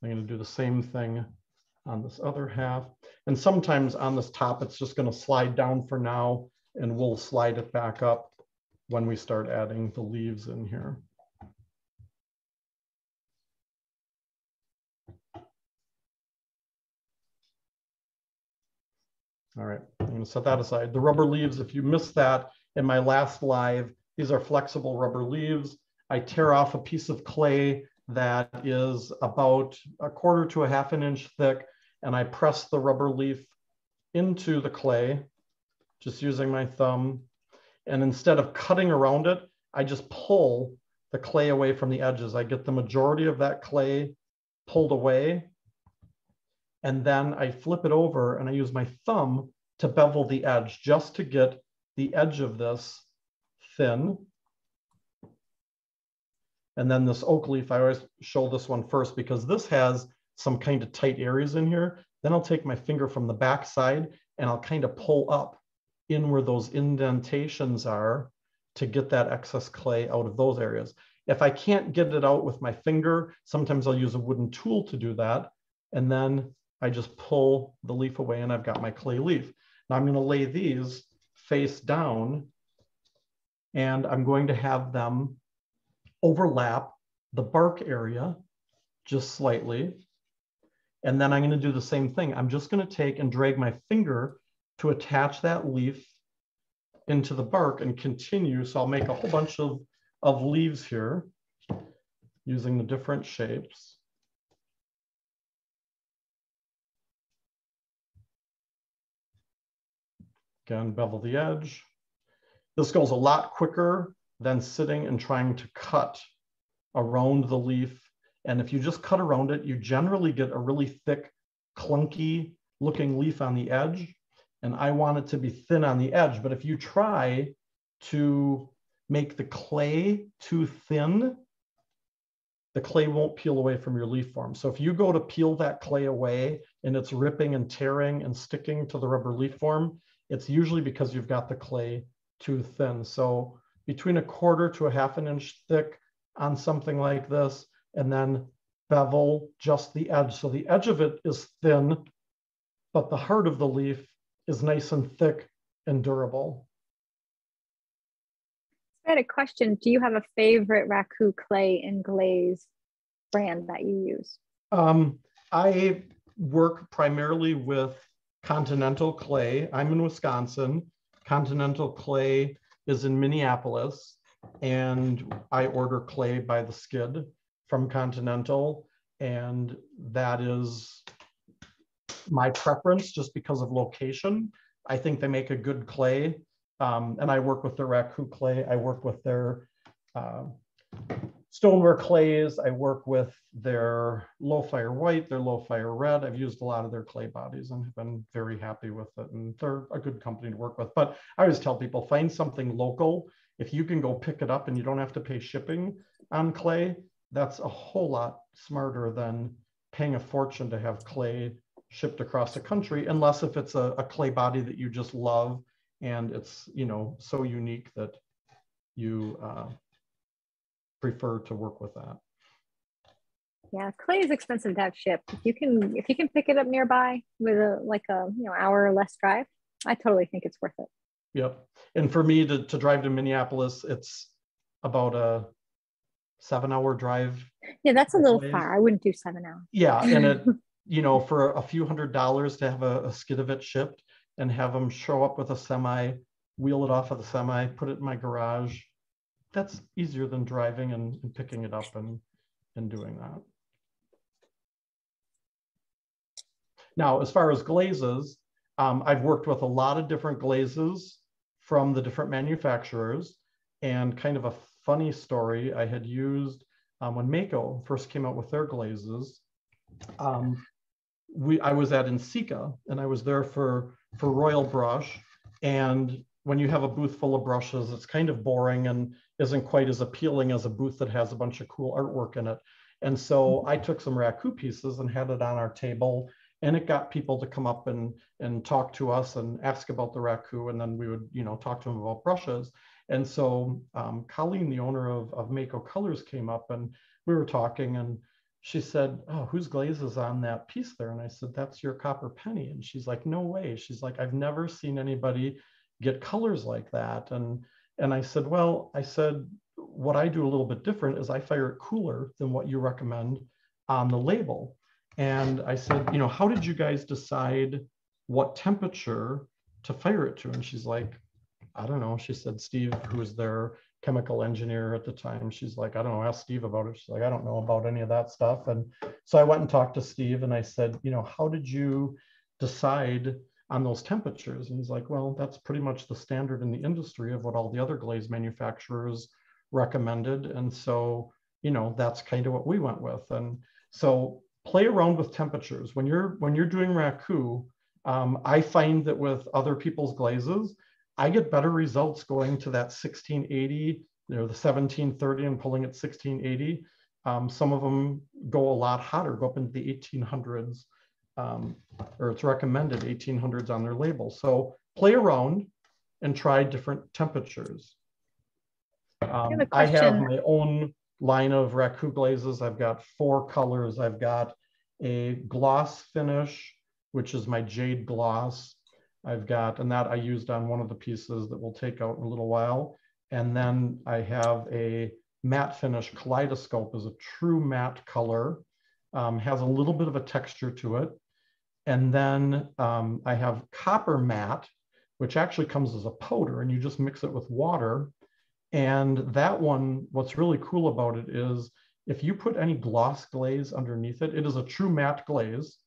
I'm going to do the same thing on this other half. And sometimes on this top, it's just going to slide down for now, and we'll slide it back up when we start adding the leaves in here. All right, I'm gonna set that aside. The rubber leaves, if you missed that in my last live, these are flexible rubber leaves. I tear off a piece of clay that is about a quarter to a half an inch thick, and I press the rubber leaf into the clay, just using my thumb. And instead of cutting around it, I just pull the clay away from the edges. I get the majority of that clay pulled away and then I flip it over and I use my thumb to bevel the edge just to get the edge of this thin. And then this oak leaf, I always show this one first because this has some kind of tight areas in here. Then I'll take my finger from the back side and I'll kind of pull up in where those indentations are to get that excess clay out of those areas. If I can't get it out with my finger, sometimes I'll use a wooden tool to do that. And then I just pull the leaf away and I've got my clay leaf. Now I'm gonna lay these face down and I'm going to have them overlap the bark area just slightly. And then I'm gonna do the same thing. I'm just gonna take and drag my finger to attach that leaf into the bark and continue. So I'll make a whole bunch of, of leaves here using the different shapes. Again, bevel the edge. This goes a lot quicker than sitting and trying to cut around the leaf. And if you just cut around it, you generally get a really thick, clunky looking leaf on the edge. And I want it to be thin on the edge. But if you try to make the clay too thin, the clay won't peel away from your leaf form. So if you go to peel that clay away and it's ripping and tearing and sticking to the rubber leaf form, it's usually because you've got the clay too thin. So between a quarter to a half an inch thick on something like this, and then bevel just the edge. So the edge of it is thin, but the heart of the leaf is nice and thick and durable. I had a question. Do you have a favorite raku clay and glaze brand that you use? Um, I work primarily with Continental Clay. I'm in Wisconsin. Continental Clay is in Minneapolis, and I order clay by the skid from Continental, and that is my preference just because of location. I think they make a good clay, um, and I work with their Raku clay. I work with their uh, stoneware clays. I work with their low fire white, their low fire red. I've used a lot of their clay bodies and have been very happy with it. And they're a good company to work with. But I always tell people find something local. If you can go pick it up and you don't have to pay shipping, on clay, that's a whole lot smarter than paying a fortune to have clay shipped across the country, unless if it's a, a clay body that you just love and it's you know so unique that you uh, prefer to work with that. Yeah, clay is expensive to have shipped. If you can if you can pick it up nearby with a like a you know hour or less drive, I totally think it's worth it. Yep. And for me to, to drive to Minneapolis, it's about a seven hour drive. Yeah, that's a little far. I wouldn't do seven hours. Yeah. And it, you know, for a few hundred dollars to have a, a skid of it shipped and have them show up with a semi, wheel it off of the semi, put it in my garage. That's easier than driving and, and picking it up and, and doing that. Now, as far as glazes, um, I've worked with a lot of different glazes from the different manufacturers. And kind of a funny story, I had used um, when Mayco first came out with their glazes. Um, we I was at NCECA and I was there for for Royal Brush. And when you have a booth full of brushes, it's kind of boring and isn't quite as appealing as a booth that has a bunch of cool artwork in it. And so I took some raku pieces and had it on our table and it got people to come up and and talk to us and ask about the raku and then we would you know talk to them about brushes. And so um, colleen the owner of, of Mayco colors came up and we were talking and she said oh whose glaze is on that piece there? And i said that's your copper penny. And she's like no way. She's like i've never seen anybody get colors like that. And and i said well i said what i do a little bit different is i fire it cooler than what you recommend on the label and I said, you know, how did you guys decide what temperature to fire it to? And she's like, I don't know. She said, Steve, who was their chemical engineer at the time, she's like, I don't know, ask Steve about it. She's like, I don't know about any of that stuff. And so I went and talked to Steve and I said, you know, how did you decide on those temperatures? And he's like, well, that's pretty much the standard in the industry of what all the other glaze manufacturers recommended. And so, you know, that's kind of what we went with. And so play around with temperatures. When you're when you're doing raku, um, I find that with other people's glazes, I get better results going to that 1680, you know, the 1730 and pulling at 1680. Um, some of them go a lot hotter, go up into the 1800s, um, or it's recommended 1800s on their label. So play around and try different temperatures. Um, I have my own line of raku glazes. I've got four colors. I've got a gloss finish, which is my jade gloss. I've got, and that I used on one of the pieces that we'll take out in a little while. And then I have a matte finish kaleidoscope is a true matte color, um, has a little bit of a texture to it. And then um, I have copper matte, which actually comes as a powder and you just mix it with water and that one, what's really cool about it is if you put any gloss glaze underneath it, it is a true matte glaze.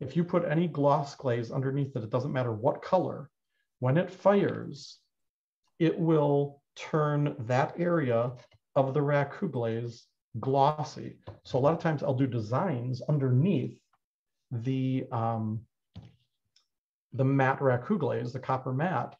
If you put any gloss glaze underneath it, it doesn't matter what color, when it fires, it will turn that area of the raku glaze glossy. So a lot of times I'll do designs underneath the, um, the matte raku glaze, the copper matte,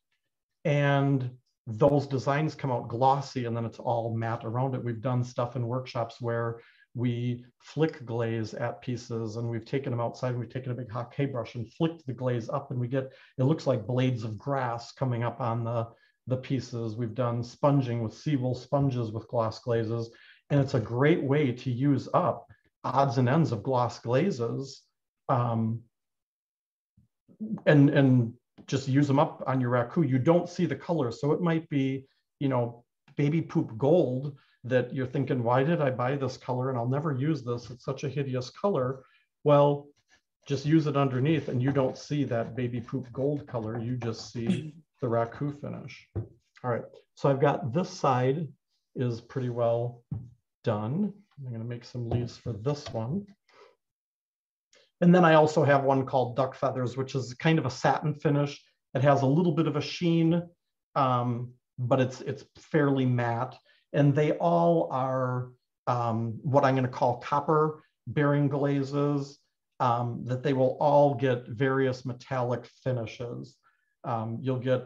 and those designs come out glossy and then it's all matte around it. We've done stuff in workshops where we flick glaze at pieces and we've taken them outside. and We've taken a big hake brush and flicked the glaze up and we get, it looks like blades of grass coming up on the, the pieces. We've done sponging with Seawool sponges with gloss glazes. And it's a great way to use up odds and ends of gloss glazes um, and, and just use them up on your raku. You don't see the color. So it might be, you know, baby poop gold that you're thinking, why did I buy this color? And I'll never use this. It's such a hideous color. Well, just use it underneath and you don't see that baby poop gold color. You just see the raku finish. All right, so I've got this side is pretty well done. I'm gonna make some leaves for this one. And then I also have one called Duck Feathers, which is kind of a satin finish. It has a little bit of a sheen, um, but it's, it's fairly matte. And they all are um, what I'm going to call copper bearing glazes, um, that they will all get various metallic finishes. Um, you'll get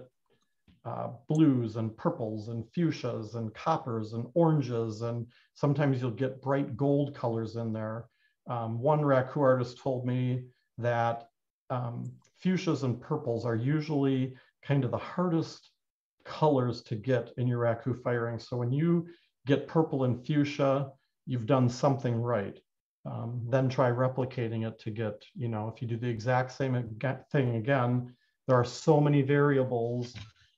uh, blues and purples and fuchsias and coppers and oranges. And sometimes you'll get bright gold colors in there. Um, one raku artist told me that um, fuchsias and purples are usually kind of the hardest colors to get in your raku firing. So when you get purple and fuchsia, you've done something right. Um, then try replicating it to get, you know, if you do the exact same thing again, there are so many variables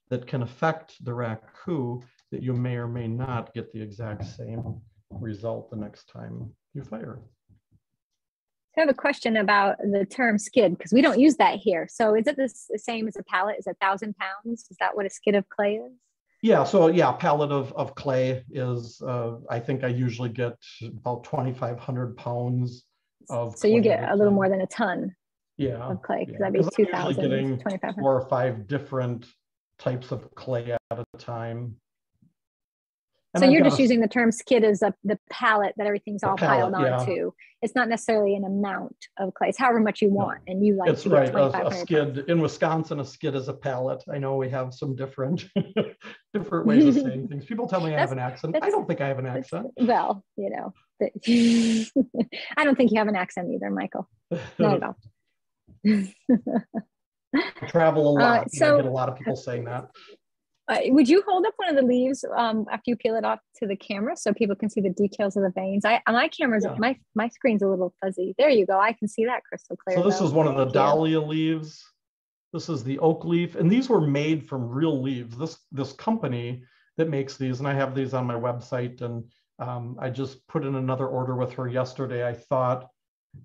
that can affect the raku that you may or may not get the exact same result the next time you fire. I have a question about the term skid because we don't use that here. So is it this, the same as a pallet? Is a thousand pounds? Is that what a skid of clay is? Yeah, so yeah, pallet of, of clay is, uh, I think I usually get about 2,500 pounds of So you get a little more than a ton yeah, of clay because yeah. that'd be 'Cause I'm usually 2,000, getting 2,500. four or five different types of clay at a time. And So I've you're just a- using the term skid as a, the pallet that everything's all piled pallet, yeah. onto. It's not necessarily an amount of clay. It's however much you want and you like It's right, a, 2,500 a skid, in Wisconsin, a skid is a pallet. I know we have some different, different ways of saying things. People tell me I have an accent. I don't think I have an accent. Well, you know, I don't think you have an accent either, Michael. Not at all. I travel a Uh, lot. I so- get a lot of people saying that. Uh, would you hold up one of the leaves um, after you peel it off to the camera so people can see the details of the veins? I my camera's Yeah. my my screen's a little fuzzy. There you go. I can see that crystal clear. So this though. is one of the dahlia leaves. This is the oak leaf, and these were made from real leaves. This this company that makes these, and I have these on my website, and um, I just put in another order with her yesterday. I thought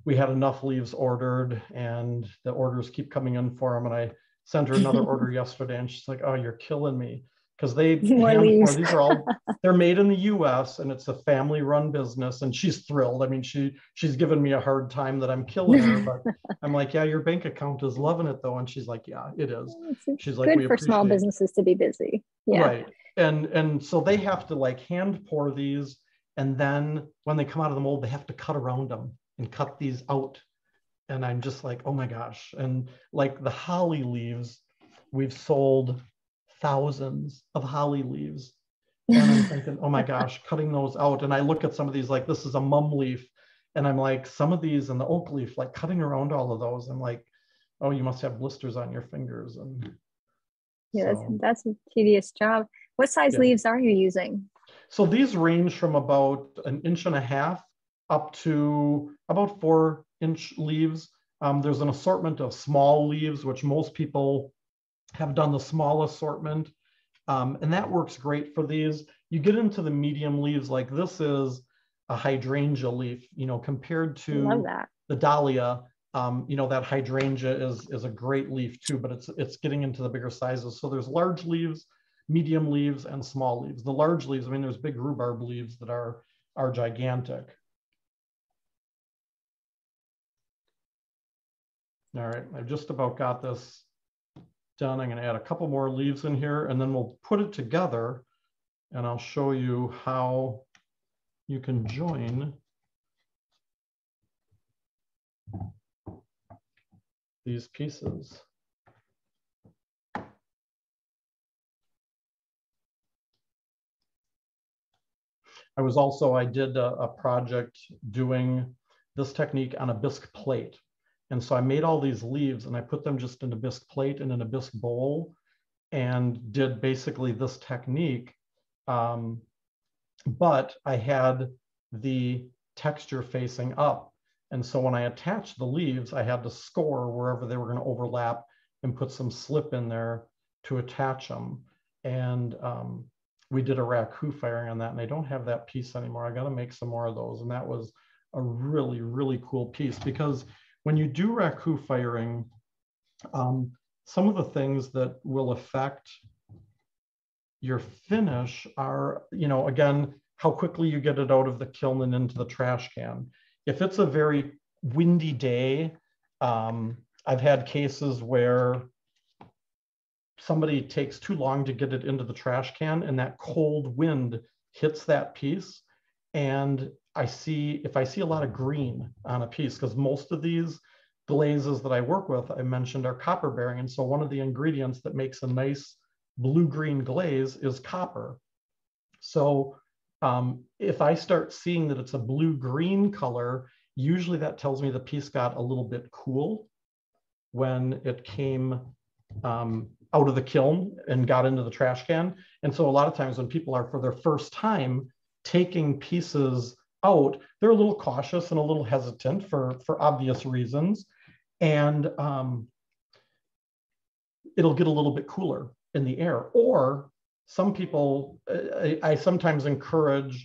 we had enough leaves ordered, and the orders keep coming in for them, and I sent her another order yesterday, and she's like, "Oh, you're killing me." Because they hand these are all they're made in the U.S. and it's a family-run business, and she's thrilled. I mean, she she's given me a hard time that I'm killing her, but I'm like, yeah, your bank account is loving it though. And she's like, yeah, it is. Oh, it's She's like, good we for small businesses to be busy. Yeah. Right. And and so they have to like hand pour these. And then when they come out of the mold, they have to cut around them and cut these out. And I'm just like, oh my gosh. And like the holly leaves, we've sold thousands of holly leaves. And I'm thinking, oh my gosh, cutting those out. And I look at some of these like this is a mum leaf. And I'm like, some of these and the oak leaf, like cutting around all of those. I'm like, oh, you must have blisters on your fingers. And Yeah, so- that's, that's a tedious job. What size Yeah. leaves are you using? So these range from about an inch and a half up to about four inch leaves. Um, there's an assortment of small leaves, which most people have done the small assortment. Um, and that works great for these. You get into the medium leaves, like this is a hydrangea leaf, you know, compared to the dahlia. Um, you know, that hydrangea is, is a great leaf too, but it's, it's getting into the bigger sizes. So there's large leaves, medium leaves and small leaves. The large leaves, I mean, there's big rhubarb leaves that are, are gigantic. All right, I've just about got this done. I'm gonna add a couple more leaves in here and then we'll put it together and I'll show you how you can join these pieces. I was also, I did a, a project doing this technique on a bisque plate. And so I made all these leaves and I put them just in a bisque plate and in a bisque bowl and did basically this technique. Um, but I had the texture facing up. And so when I attached the leaves, I had to score wherever they were going to overlap and put some slip in there to attach them. And um, we did a raku firing on that, and I don't have that piece anymore. I got to make some more of those. And that was a really, really cool piece because when you do raku firing, um, some of the things that will affect your finish are, you know, again, how quickly you get it out of the kiln and into the trash can. If it's a very windy day, um, I've had cases where somebody takes too long to get it into the trash can and that cold wind hits that piece. And I see, if I see a lot of green on a piece, because most of these glazes that I work with, I mentioned are copper bearing. And so one of the ingredients that makes a nice blue-green glaze is copper. So um, if I start seeing that it's a blue-green color, usually that tells me the piece got a little bit cool when it came um, out of the kiln and got into the trash can. And so a lot of times when people are for their first time taking pieces out, they're a little cautious and a little hesitant for, for obvious reasons. And um, it'll get a little bit cooler in the air. Or some people, I, I sometimes encourage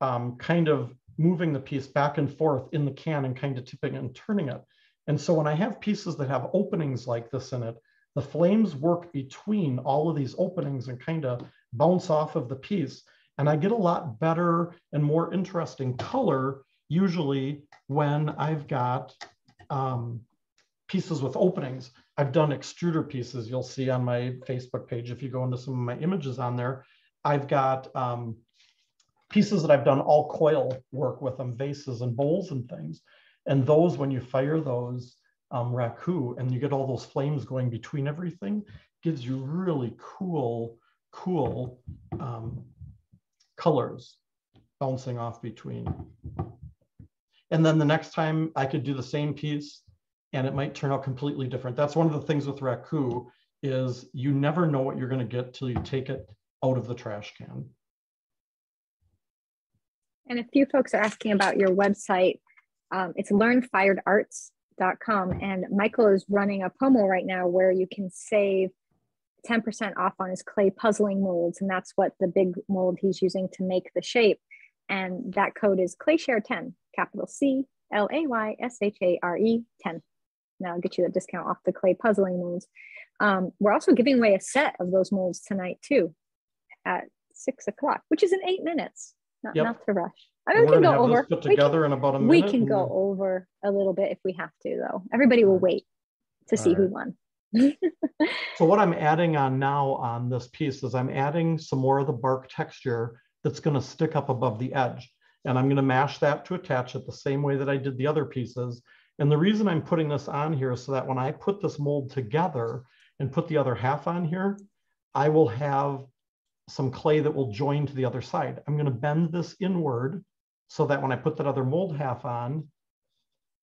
um, kind of moving the piece back and forth in the can and kind of tipping and turning it. And so when I have pieces that have openings like this in it, the flames work between all of these openings and kind of bounce off of the piece. And I get a lot better and more interesting color usually when I've got um, pieces with openings. I've done extruder pieces. You'll see on my Facebook page, if you go into some of my images on there, I've got um, pieces that I've done all coil work with them, vases and bowls and things. And those, when you fire those um, raku and you get all those flames going between everything, gives you really cool, cool um, colors bouncing off between. And then the next time I could do the same piece and it might turn out completely different. That's one of the things with Raku is you never know what you're going to get till you take it out of the trash can. And a few folks are asking about your website. Um, it's learnfiredarts.com. And Michael is running a promo right now where you can save 10% off on his clay puzzling molds. And that's what the big mold he's using to make the shape. And that code is ClayShare10, capital C L A Y S H A R E 10 now I'll get you a discount off the clay puzzling molds. Um, we're also giving away a set of those molds tonight too at six o'clock, which is in eight minutes. Not, yep. not to rush. I mean, we can go over. Put together can, in about a minute. We can go over a little bit if we have to, though. Everybody will wait to see right. who won. So what I'm adding on now on this piece is I'm adding some more of the bark texture that's going to stick up above the edge. And I'm going to mash that to attach it the same way that I did the other pieces. And the reason I'm putting this on here is so that when I put this mold together and put the other half on here, I will have some clay that will join to the other side. I'm gonna bend this inward so that when I put that other mold half on,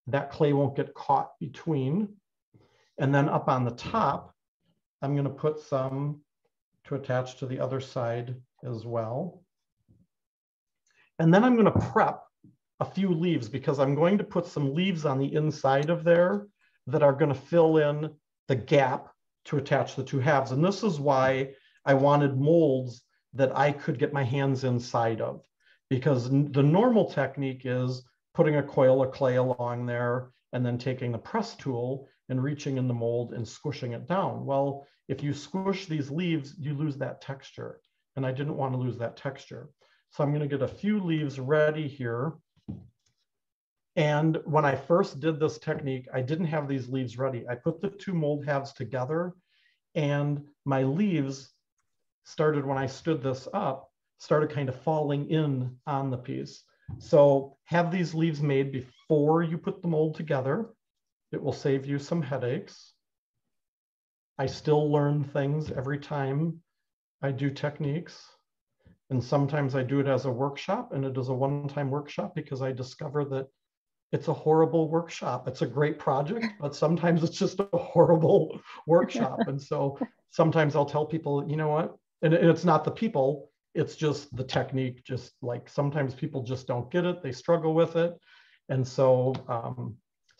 that clay won't get caught between. And then up on the top, I'm gonna put some to attach to the other side as well. And then I'm gonna prep a few leaves because I'm going to put some leaves on the inside of there that are going to fill in the gap to attach the two halves. And this is why I wanted molds that I could get my hands inside of because the normal technique is putting a coil of clay along there and then taking the press tool and reaching in the mold and squishing it down. Well, if you squish these leaves, you lose that texture. And I didn't want to lose that texture. So I'm going to get a few leaves ready here. And when I first did this technique, I didn't have these leaves ready. I put the two mold halves together and my leaves started when I stood this up, started kind of falling in on the piece. So have these leaves made before you put the mold together. It will save you some headaches. I still learn things every time I do techniques. And sometimes I do it as a workshop and it is a one-time workshop because I discover that it's a horrible workshop. It's a great project, but sometimes it's just a horrible workshop. and so sometimes I'll tell people, you know what? And it's not the people, it's just the technique. Just like sometimes people just don't get it, they struggle with it. And so um,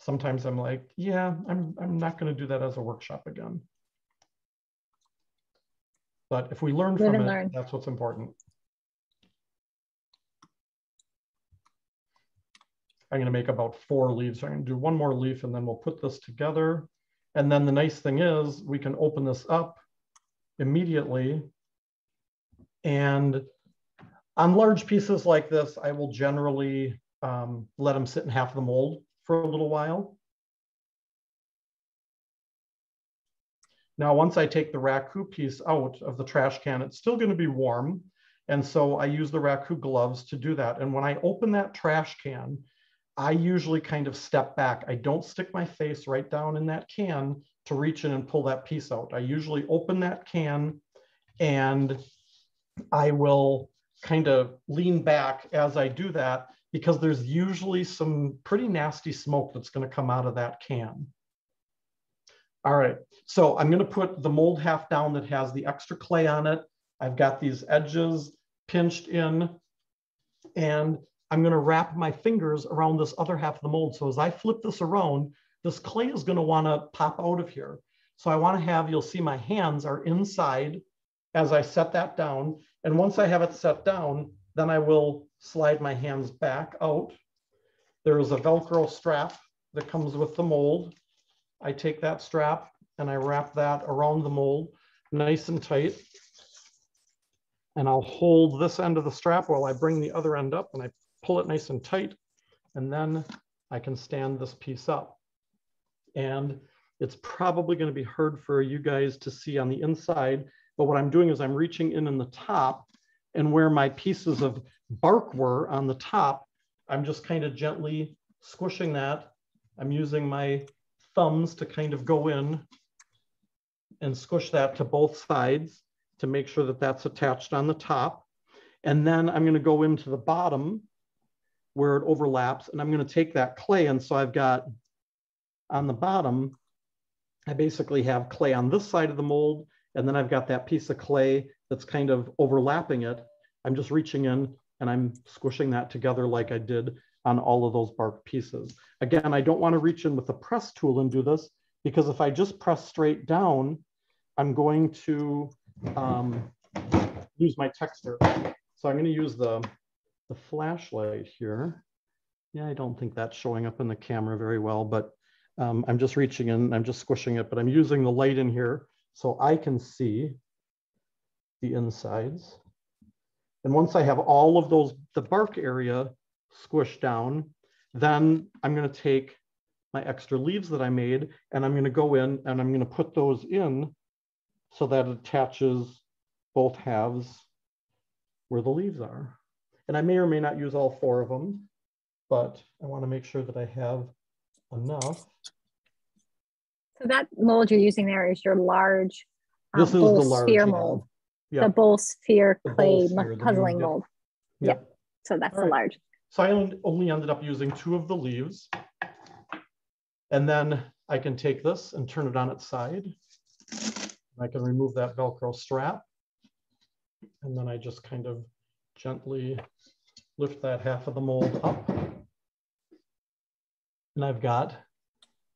sometimes I'm like, yeah, I'm, I'm not going to do that as a workshop again. But if we learn Live from it, learn. that's what's important. I'm going to make about four leaves. I'm going to do one more leaf and then we'll put this together. And then the nice thing is we can open this up immediately. And on large pieces like this, I will generally um, let them sit in half the mold for a little while. Now, once I take the raku piece out of the trash can, it's still going to be warm. And so I use the raku gloves to do that. And when I open that trash can, I usually kind of step back. I don't stick my face right down in that can to reach in and pull that piece out. I usually open that can And I will kind of lean back as I do that because there's usually some pretty nasty smoke that's going to come out of that can. All right, so I'm going to put the mold half down that has the extra clay on it. I've got these edges pinched in and I'm going to wrap my fingers around this other half of the mold. So as I flip this around, this clay is going to want to pop out of here. So I want to have, you'll see my hands are inside as I set that down. And once I have it set down, then I will slide my hands back out. There is a Velcro strap that comes with the mold. I take that strap and I wrap that around the mold nice and tight. And I'll hold this end of the strap while I bring the other end up and I pull it nice and tight. And then I can stand this piece up. And it's probably going to be hard for you guys to see on the inside, but what I'm doing is I'm reaching in in the top and where my pieces of bark were on the top, I'm just kind of gently squishing that. I'm using my thumbs to kind of go in and squish that to both sides to make sure that that's attached on the top. And then I'm gonna go into the bottom where it overlaps and I'm gonna take that clay. And so I've got on the bottom, I basically have clay on this side of the mold, and then I've got that piece of clay that's kind of overlapping it. I'm just reaching in and I'm squishing that together like I did on all of those bark pieces. Again, I don't want to reach in with the press tool and do this because if I just press straight down, I'm going to um, lose my texture. So I'm going to use the, the flashlight here. Yeah, I don't think that's showing up in the camera very well, but um, I'm just reaching in, I'm just squishing it, but I'm using the light in here so I can see the insides. And once I have all of those, the bark area squished down, then I'm gonna take my extra leaves that I made and I'm gonna go in and I'm gonna put those in so that it attaches both halves where the leaves are. And I may or may not use all four of them, but I wanna make sure that I have enough. So that mold you're using there is your large um, this is the large sphere mold. Yeah. The bowl sphere The clay sphere, puzzling mold. Yeah. Yep. So that's All the right. large. So I only ended up using two of the leaves. And then I can take this and turn it on its side. I can remove that Velcro strap. And then I just kind of gently lift that half of the mold up. And I've got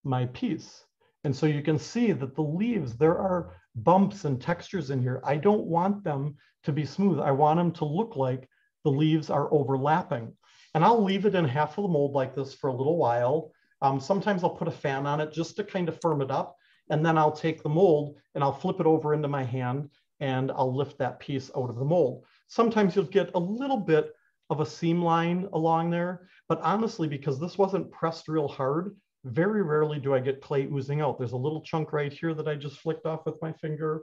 my piece. And so you can see that the leaves, there are bumps and textures in here. I don't want them to be smooth. I want them to look like the leaves are overlapping. And I'll leave it in half of the mold like this for a little while. Um, sometimes I'll put a fan on it just to kind of firm it up. And then I'll take the mold and I'll flip it over into my hand and I'll lift that piece out of the mold. Sometimes you'll get a little bit of a seam line along there, but honestly, because this wasn't pressed real hard, very rarely do I get clay oozing out. There's a little chunk right here that I just flicked off with my finger.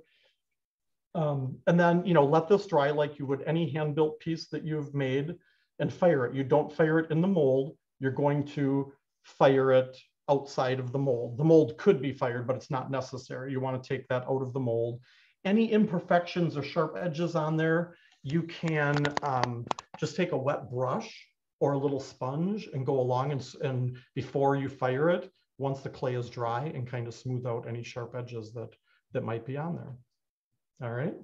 Um, and then, you know, let this dry like you would any hand-built piece that you've made and fire it. You don't fire it in the mold. You're going to fire it outside of the mold. The mold could be fired, but it's not necessary. You want to take that out of the mold. Any imperfections or sharp edges on there, you can um, just take a wet brush or a little sponge and go along and, and before you fire it, once the clay is dry and kind of smooth out any sharp edges that, that might be on there. All right.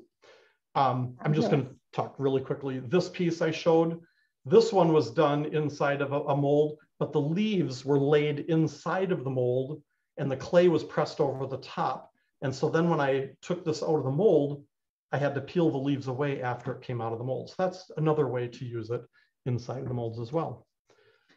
Um, I'm just going to talk really quickly. This piece I showed, this one was done inside of a, a mold, but the leaves were laid inside of the mold and the clay was pressed over the top. And so then when I took this out of the mold, I had to peel the leaves away after it came out of the mold. So that's another way to use it inside the molds as well.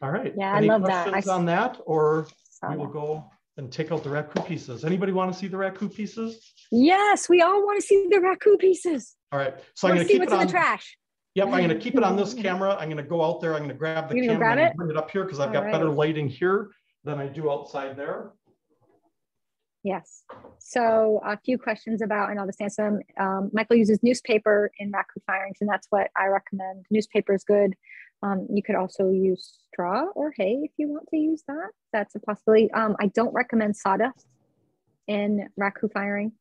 All right. Yeah, I Any love that. questions I on that, or we will that. go and take out the raku pieces. Anybody want to see the raku pieces? Yes, we all want to see the raku pieces. All right. So I'm going to keep what's it in on. the trash. Yep, I'm going to keep it on this camera. I'm going to go out there. I'm going to grab the You're camera grab and it? bring it up here because I've All got better lighting here than I do outside there. Yes. So a few questions about, and I'll just answer them. Um, Michael uses newspaper in raku firings, and that's what I recommend. Newspaper is good. Um, you could also use straw or hay if you want to use that. That's a possibility. Um, I don't recommend sawdust in raku firing.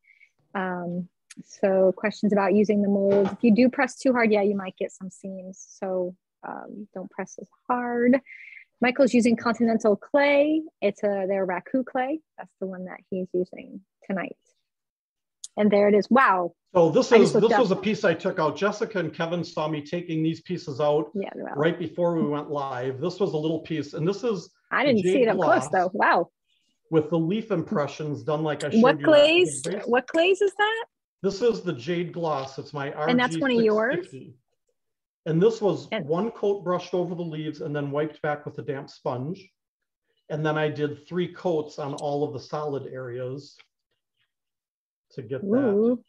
Um, so questions about using the mold. If you do press too hard, yeah, you might get some seams. So um, don't press as hard. Michael's using continental clay. It's a their raku clay. That's the one that he's using tonight. And there it is. Wow. So this is this was a piece I took out. Jessica and Kevin saw me taking these pieces out yeah, right before we went live. This was a little piece, and this is I didn't see it up close though. Wow. With the leaf impressions done like I showed what you. What glaze? What glaze is that? This is the jade gloss. It's my RG And that's one of yours? And this was and one coat brushed over the leaves and then wiped back with a damp sponge. And then I did three coats on all of the solid areas to get Ooh. that.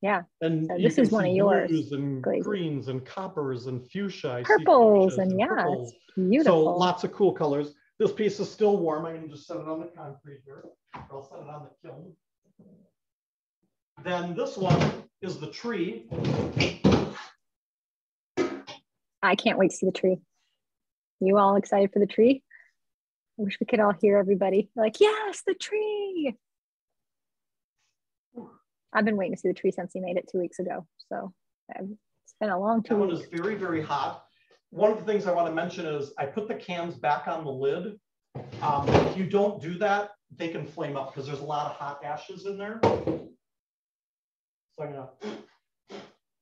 Yeah. And so this is one of yours. And greens and coppers and fuchsia. Purples and, and yeah, purples. beautiful. So lots of cool colors. This piece is still warm. I can just set it on the concrete here. I'll set it on the kiln. Then this one is the tree. I can't wait to see the tree. You all excited for the tree? I wish we could all hear everybody like, yes, the tree. I've been waiting to see the tree since he made it two weeks ago. So it's been a long two that weeks. one is very, very hot. One of the things I want to mention is I put the cans back on the lid. Um, if you don't do that, they can flame up because there's a lot of hot ashes in there. So I'm gonna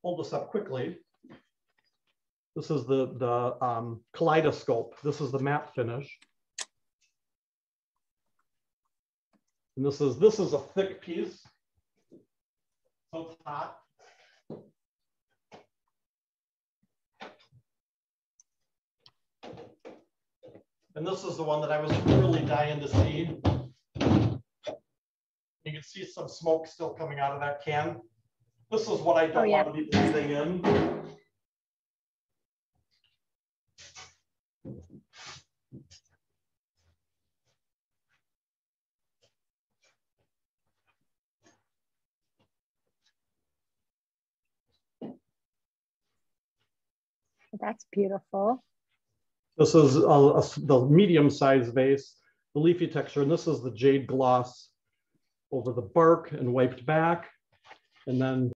hold this up quickly. This is the, the um, kaleidoscope. This is the matte finish. And this is, this is a thick piece. So it's hot. And this is the one that I was really dying to see. You can see some smoke still coming out of that can. This is what I don't oh, yeah. want to be breathing in. That's beautiful. This is a, a, the medium-sized vase, the leafy texture, and this is the jade gloss over the bark and wiped back. And then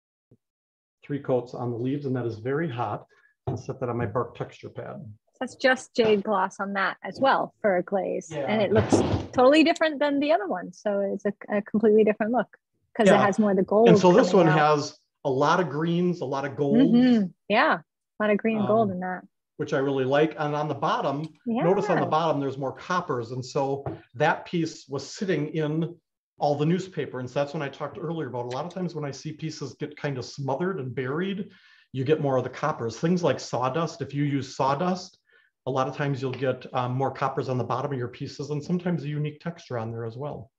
three coats on the leaves, and that is very hot. I'll set that on my bark texture pad. That's just jade gloss on that as well for a glaze. Yeah. And it looks totally different than the other one. So it's a, a completely different look because yeah. it has more of the gold. And so this one out. has a lot of greens, a lot of gold. Mm-hmm. Yeah, a lot of green and gold um, in that. Which I really like. And on the bottom, yeah. notice on the bottom, there's more coppers. And so that piece was sitting in all the newspaper. And so that's when I talked earlier about a lot of times when I see pieces get kind of smothered and buried, you get more of the coppers. Things like sawdust, if you use sawdust, a lot of times you'll get um, more coppers on the bottom of your pieces and sometimes a unique texture on there as well.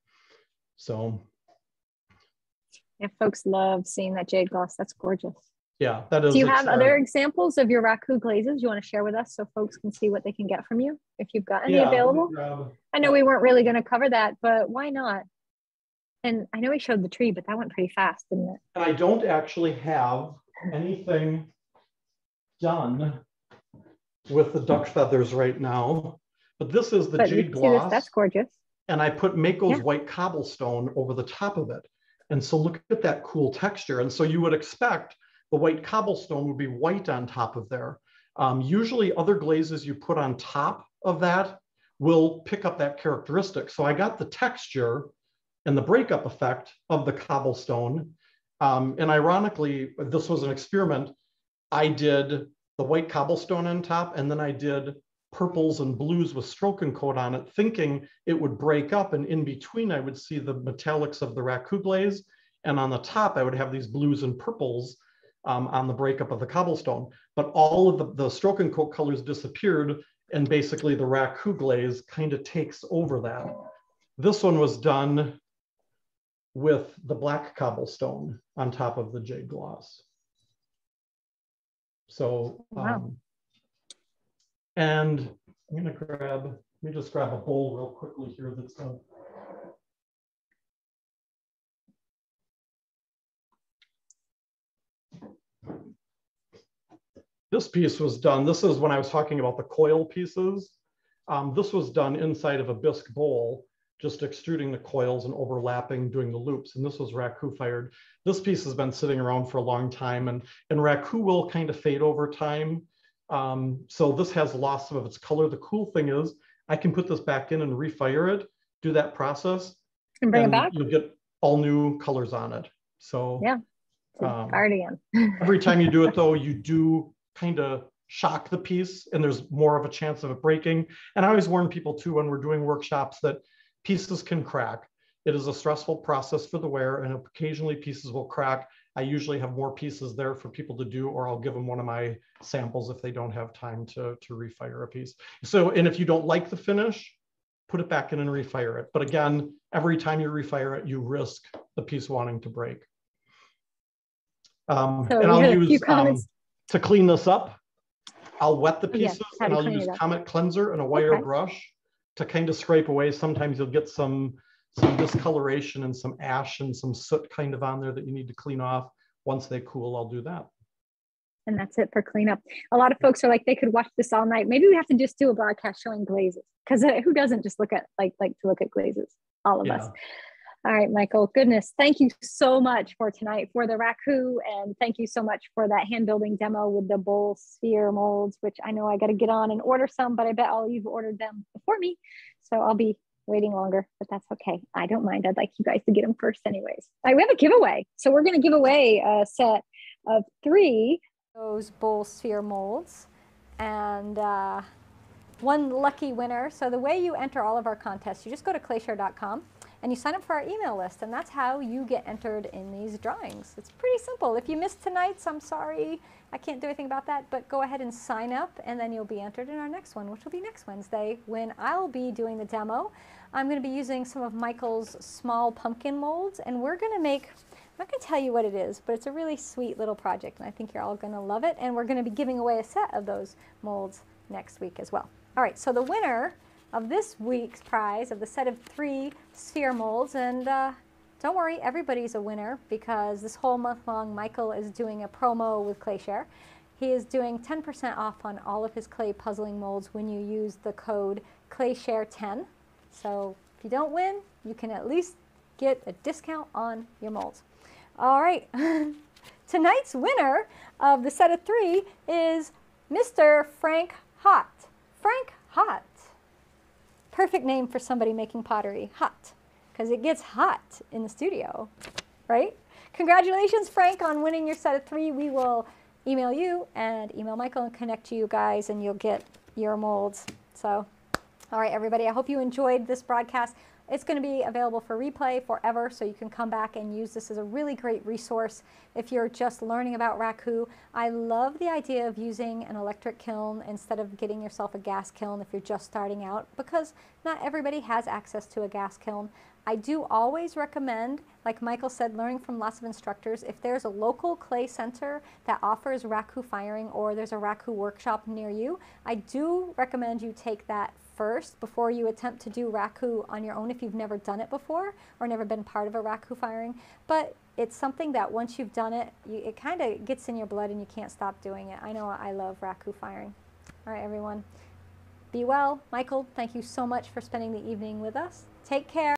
So. Yeah, folks love seeing that jade gloss. That's gorgeous. Yeah, that is. Do you have other examples of your raku glazes you want to share with us so folks can see what they can get from you if you've got any yeah, available? I know we weren't really going to cover that, but why not? And I know we showed the tree, but that went pretty fast, didn't it? And I don't actually have anything done with the duck feathers right now, but this is the but jade gloss. That's gorgeous. And I put Mayco's yeah. white cobblestone over the top of it. And so look at that cool texture. And so you would expect the white cobblestone would be white on top of there. Um, usually other glazes you put on top of that will pick up that characteristic. So I got the texture and the breakup effect of the cobblestone. Um, and ironically, this was an experiment. I did the white cobblestone on top, and then I did purples and blues with stroke and coat on it, thinking it would break up. And in between, I would see the metallics of the raku glaze. And on the top, I would have these blues and purples um, on the breakup of the cobblestone. But all of the, the stroke and coat colors disappeared. And basically, the raku glaze kind of takes over that. This one was done with the black cobblestone on top of the jade gloss. So, wow. um, and I'm gonna grab, let me just grab a bowl real quickly here that's done. This piece was done, this is when I was talking about the coil pieces. Um, this was done inside of a bisque bowl just extruding the coils and overlapping, doing the loops. And this was raku fired. This piece has been sitting around for a long time and, and raku will kind of fade over time. Um, so this has lost some of its color. The cool thing is I can put this back in and refire it, do that process. And bring and it back. You'll get all new colors on it. So yeah, um, again. every time you do it though, you do kind of shock the piece and there's more of a chance of it breaking. And I always warn people too when we're doing workshops that pieces can crack. It is a stressful process for the wearer and occasionally pieces will crack. I usually have more pieces there for people to do, or I'll give them one of my samples if they don't have time to, to refire a piece. So, and if you don't like the finish, put it back in and refire it. But again, every time you refire it, you risk the piece wanting to break. Um, so and I'll use um, to clean this up. I'll wet the pieces and I'll use Comet Cleanser and a wire okay. brush to kind of scrape away. Sometimes you'll get some some discoloration and some ash and some soot kind of on there that you need to clean off. Once they cool, I'll do that. And that's it for cleanup. A lot of folks are like, they could watch this all night. Maybe we have to just do a broadcast showing glazes because uh, who doesn't just look at like like to look at glazes? All of yeah. us. All right, Michael, goodness, thank you so much for tonight for the raku, and thank you so much for that hand building demo with the bowl sphere molds, which I know I got to get on and order some, but I bet all you've ordered them before me. So I'll be waiting longer, but that's okay. I don't mind. I'd like you guys to get them first, anyways. All right, we have a giveaway. So we're going to give away a set of three those bowl sphere molds and uh, one lucky winner. So the way you enter all of our contests, you just go to clayshare.com and you sign up for our email list, and that's how you get entered in these drawings. It's pretty simple. If you missed tonight's, I'm sorry, I can't do anything about that, but go ahead and sign up, and then you'll be entered in our next one, which will be next Wednesday, when I'll be doing the demo. I'm going to be using some of Michael's small pumpkin molds, and we're going to make I'm not going to tell you what it is, but it's a really sweet little project, and I think you're all going to love it. And we're going to be giving away a set of those molds next week as well. All right, so the winner of this week's prize of the set of three sphere molds. And uh, don't worry, everybody's a winner because this whole month long, Michael is doing a promo with Clayshare. He is doing 10% off on all of his clay puzzling molds when you use the code ClayShare10. So if you don't win, you can at least get a discount on your molds. All right, tonight's winner of the set of three is Mr. Frank Hott. Frank Hott perfect name for somebody making pottery, hot, because it gets hot in the studio, right? Congratulations, Frank, on winning your set of three. We will email you and email Michael and connect to you guys, and you'll get your molds. So, all right, everybody, I hope you enjoyed this broadcast. It's going to be available for replay forever, so you can come back and use this as a really great resource if you're just learning about Raku. I love the idea of using an electric kiln instead of getting yourself a gas kiln if you're just starting out, because not everybody has access to a gas kiln. I do always recommend, like Michael said, learning from lots of instructors. If there's a local clay center that offers Raku firing or there's a Raku workshop near you, I do recommend you take that first before you attempt to do raku on your own if you've never done it before or never been part of a raku firing. But it's something that once you've done it, you, it kind of gets in your blood and you can't stop doing it. I know I love raku firing. All right, everyone. Be well. Michael, thank you so much for spending the evening with us. Take care.